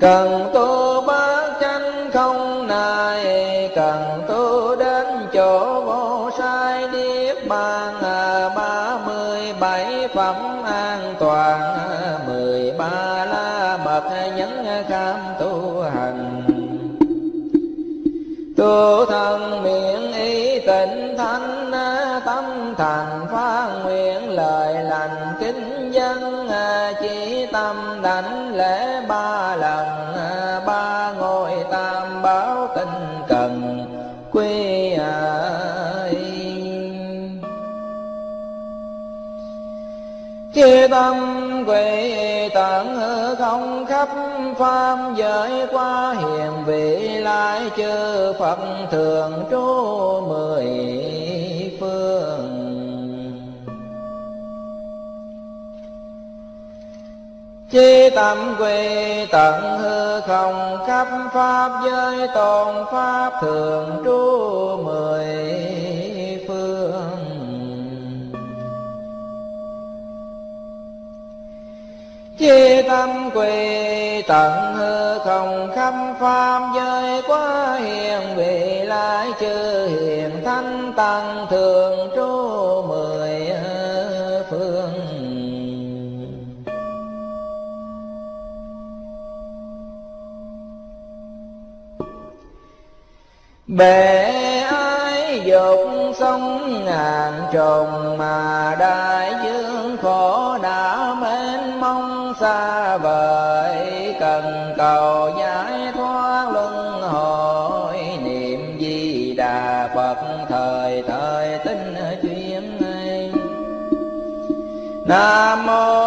Cần tu bát chánh không này, cần tu đến chỗ vô sai niết bàn à, ba mươi bảy phẩm an toàn à, mười ba la mật nhấn cam tu hành. Tu thân tịnh thanh à, tâm thành phát nguyện, lời lành kính dân à, chỉ tâm đảnh lễ ba lần. Chư tâm quỷ tận hư không khắp pháp giới qua hiền vị lai chư Phật thường trú mười phương. Chi tâm quy tận hư không khắp pháp giới tôn pháp thường trú mười Chi tâm quỳ tận hư không khắp pháp giới, quá hiền vị lai chư hiền thanh tăng thường trú mười phương. Bể ai dục sông ngàn trùng mà đại dương khổ xa vời, cần cầu giải thoát luân hồi. Niệm di đà phật, thời thời, tinh, chuyên này nam mô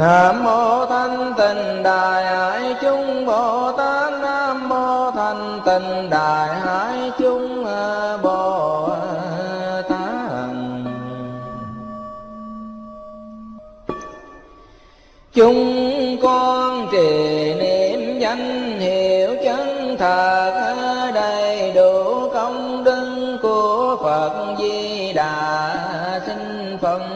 Nam mô thanh tịnh đại hải chúng Bồ Tát Nam mô thanh tịnh đại hải chúng Bồ Tát. Chúng con trì niệm danh hiệu chân thật, đầy đủ công đức của Phật Di Đà xin phân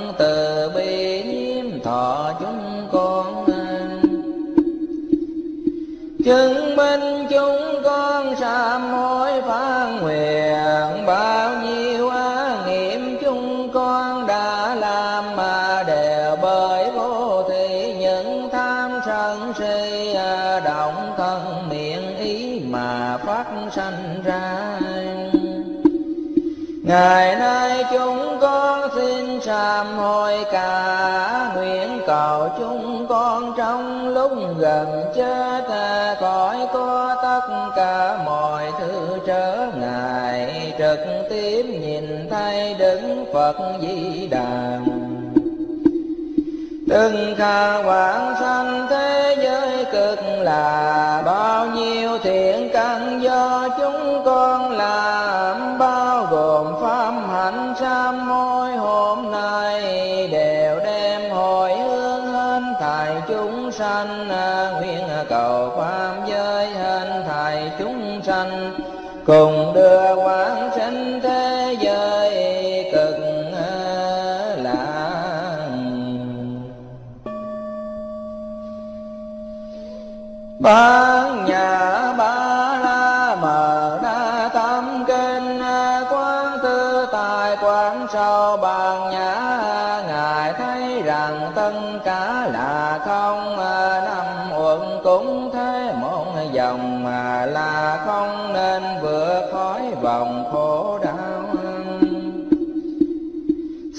chứng minh chúng con sám hối phán nguyện, bao nhiêu á nghiệm chúng con đã làm mà đều bởi vô thị những tham sân si à, động thân miệng ý mà phát sanh ra. Ngày nay chúng con xin sám hối cả cầu chúng con trong lúc gần chết Khỏi có tất cả mọi thứ trở ngại. Trực tiếp nhìn thấy Đức Phật Di Đà. Từng khả quảng sanh thế giới cực là Bao nhiêu thiện cùng đưa quán sanh thế giới cực lạc bán nhà ba la mờ đa tâm kinh, quán tư tài, quán sau bàn nhã. Ngài thấy rằng tất cả là không, năm uẩn cũng thế, một dòng mà là không.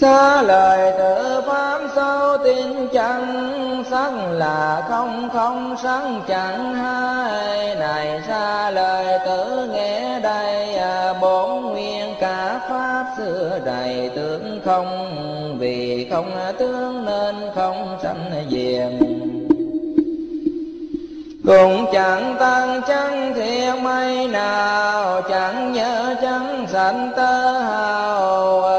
Xa lời tự pháp sâu tin chẳng sắc là không không sắc chẳng hai. Này xa lời tự nghe đây à, bốn nguyên cả pháp xưa đầy tướng không. Vì không tướng nên không sanh diệm cũng chẳng tăng chẳng thiện mây nào chẳng nhớ chẳng sanh tơ hào. ở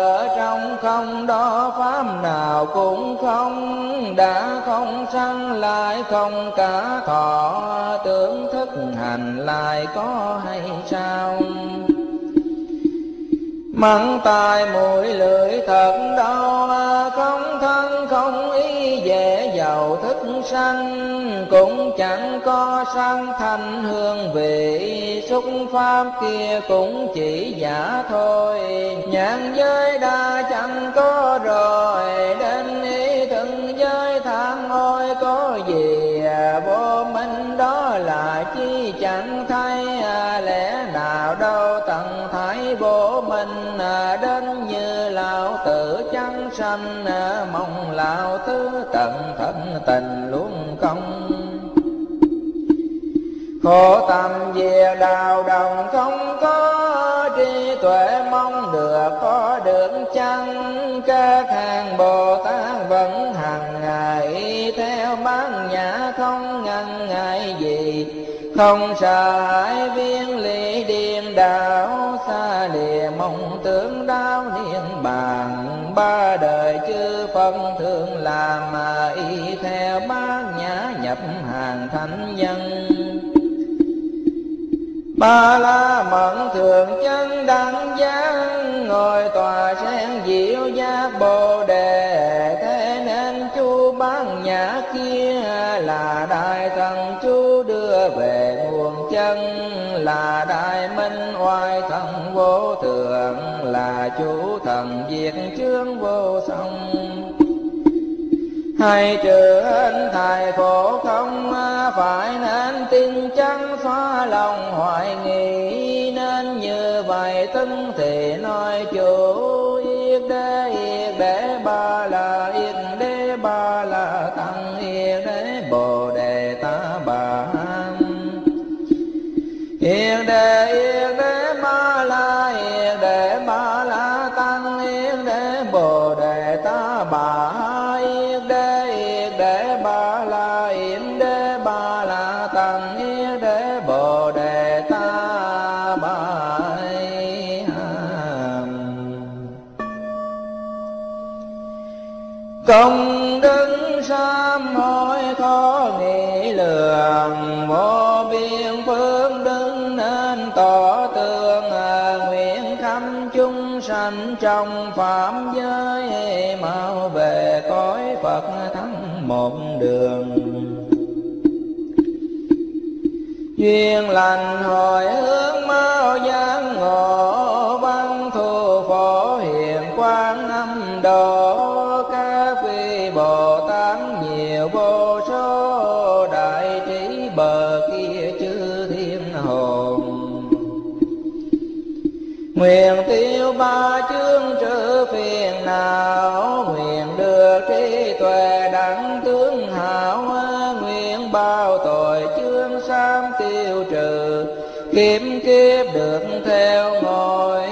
pháp nào cũng không, đã không sanh lại không cả thọ. Tưởng thức hành lại có hay sao? Mắng tai mũi lưỡi thật đau, không thân không ý dễ giàu thức sanh cũng chẳng có sanh thanh hương vị. Xúc pháp kia cũng chỉ giả thôi. Nhãn giới đa chẳng có rồi. Đến ý thân giới tham ôi có gì? Vô minh đó là chi chẳng thấy. Lẽ nào đâu tận thái vô minh? Đến như lão tử chẳng sanh. Mong lão tứ tận thân tình khổ tâm diệu đào đồng không có trí tuệ, mong được có được chăng? Các hàng bồ tát vẫn hàng ngày theo bán nhã, không ngăn ngại gì. Không sợ hãi viên lý điềm đạo xa địa mong tưởng đau niên bàn. Ba đời chư phân thường làm mà y theo bán nhã, nhập hàng thánh nhân ba la mẫn thường chân đẳng giác ngồi tòa sen diệu giác bồ đề. Thế nên chú bán nhã kia là đại thần chú đưa về nguồn chân, là đại minh oai thần vô thượng, là chủ thần diệt chướng vô song hay trừ anh thầy khổ không phải nên tin chắn xóa lòng hoài nghi nên như vậy tân thì nói chủ công đức sám hối khó nghĩ lường, vô biên phương đức nên tỏ tường. À, nguyện khắp chúng sanh trong phạm giới mau về cõi phật thắng một đường. Duyên lành hồi hướng mau giác ngộ, văn thù phổ hiện quang âm độ. Nguyện tiêu ba chương trừ phiền não, nguyện được trí tuệ đẳng tướng hảo nguyện bao tội chương sam tiêu trừ, kiếm kiếp được theo ngồi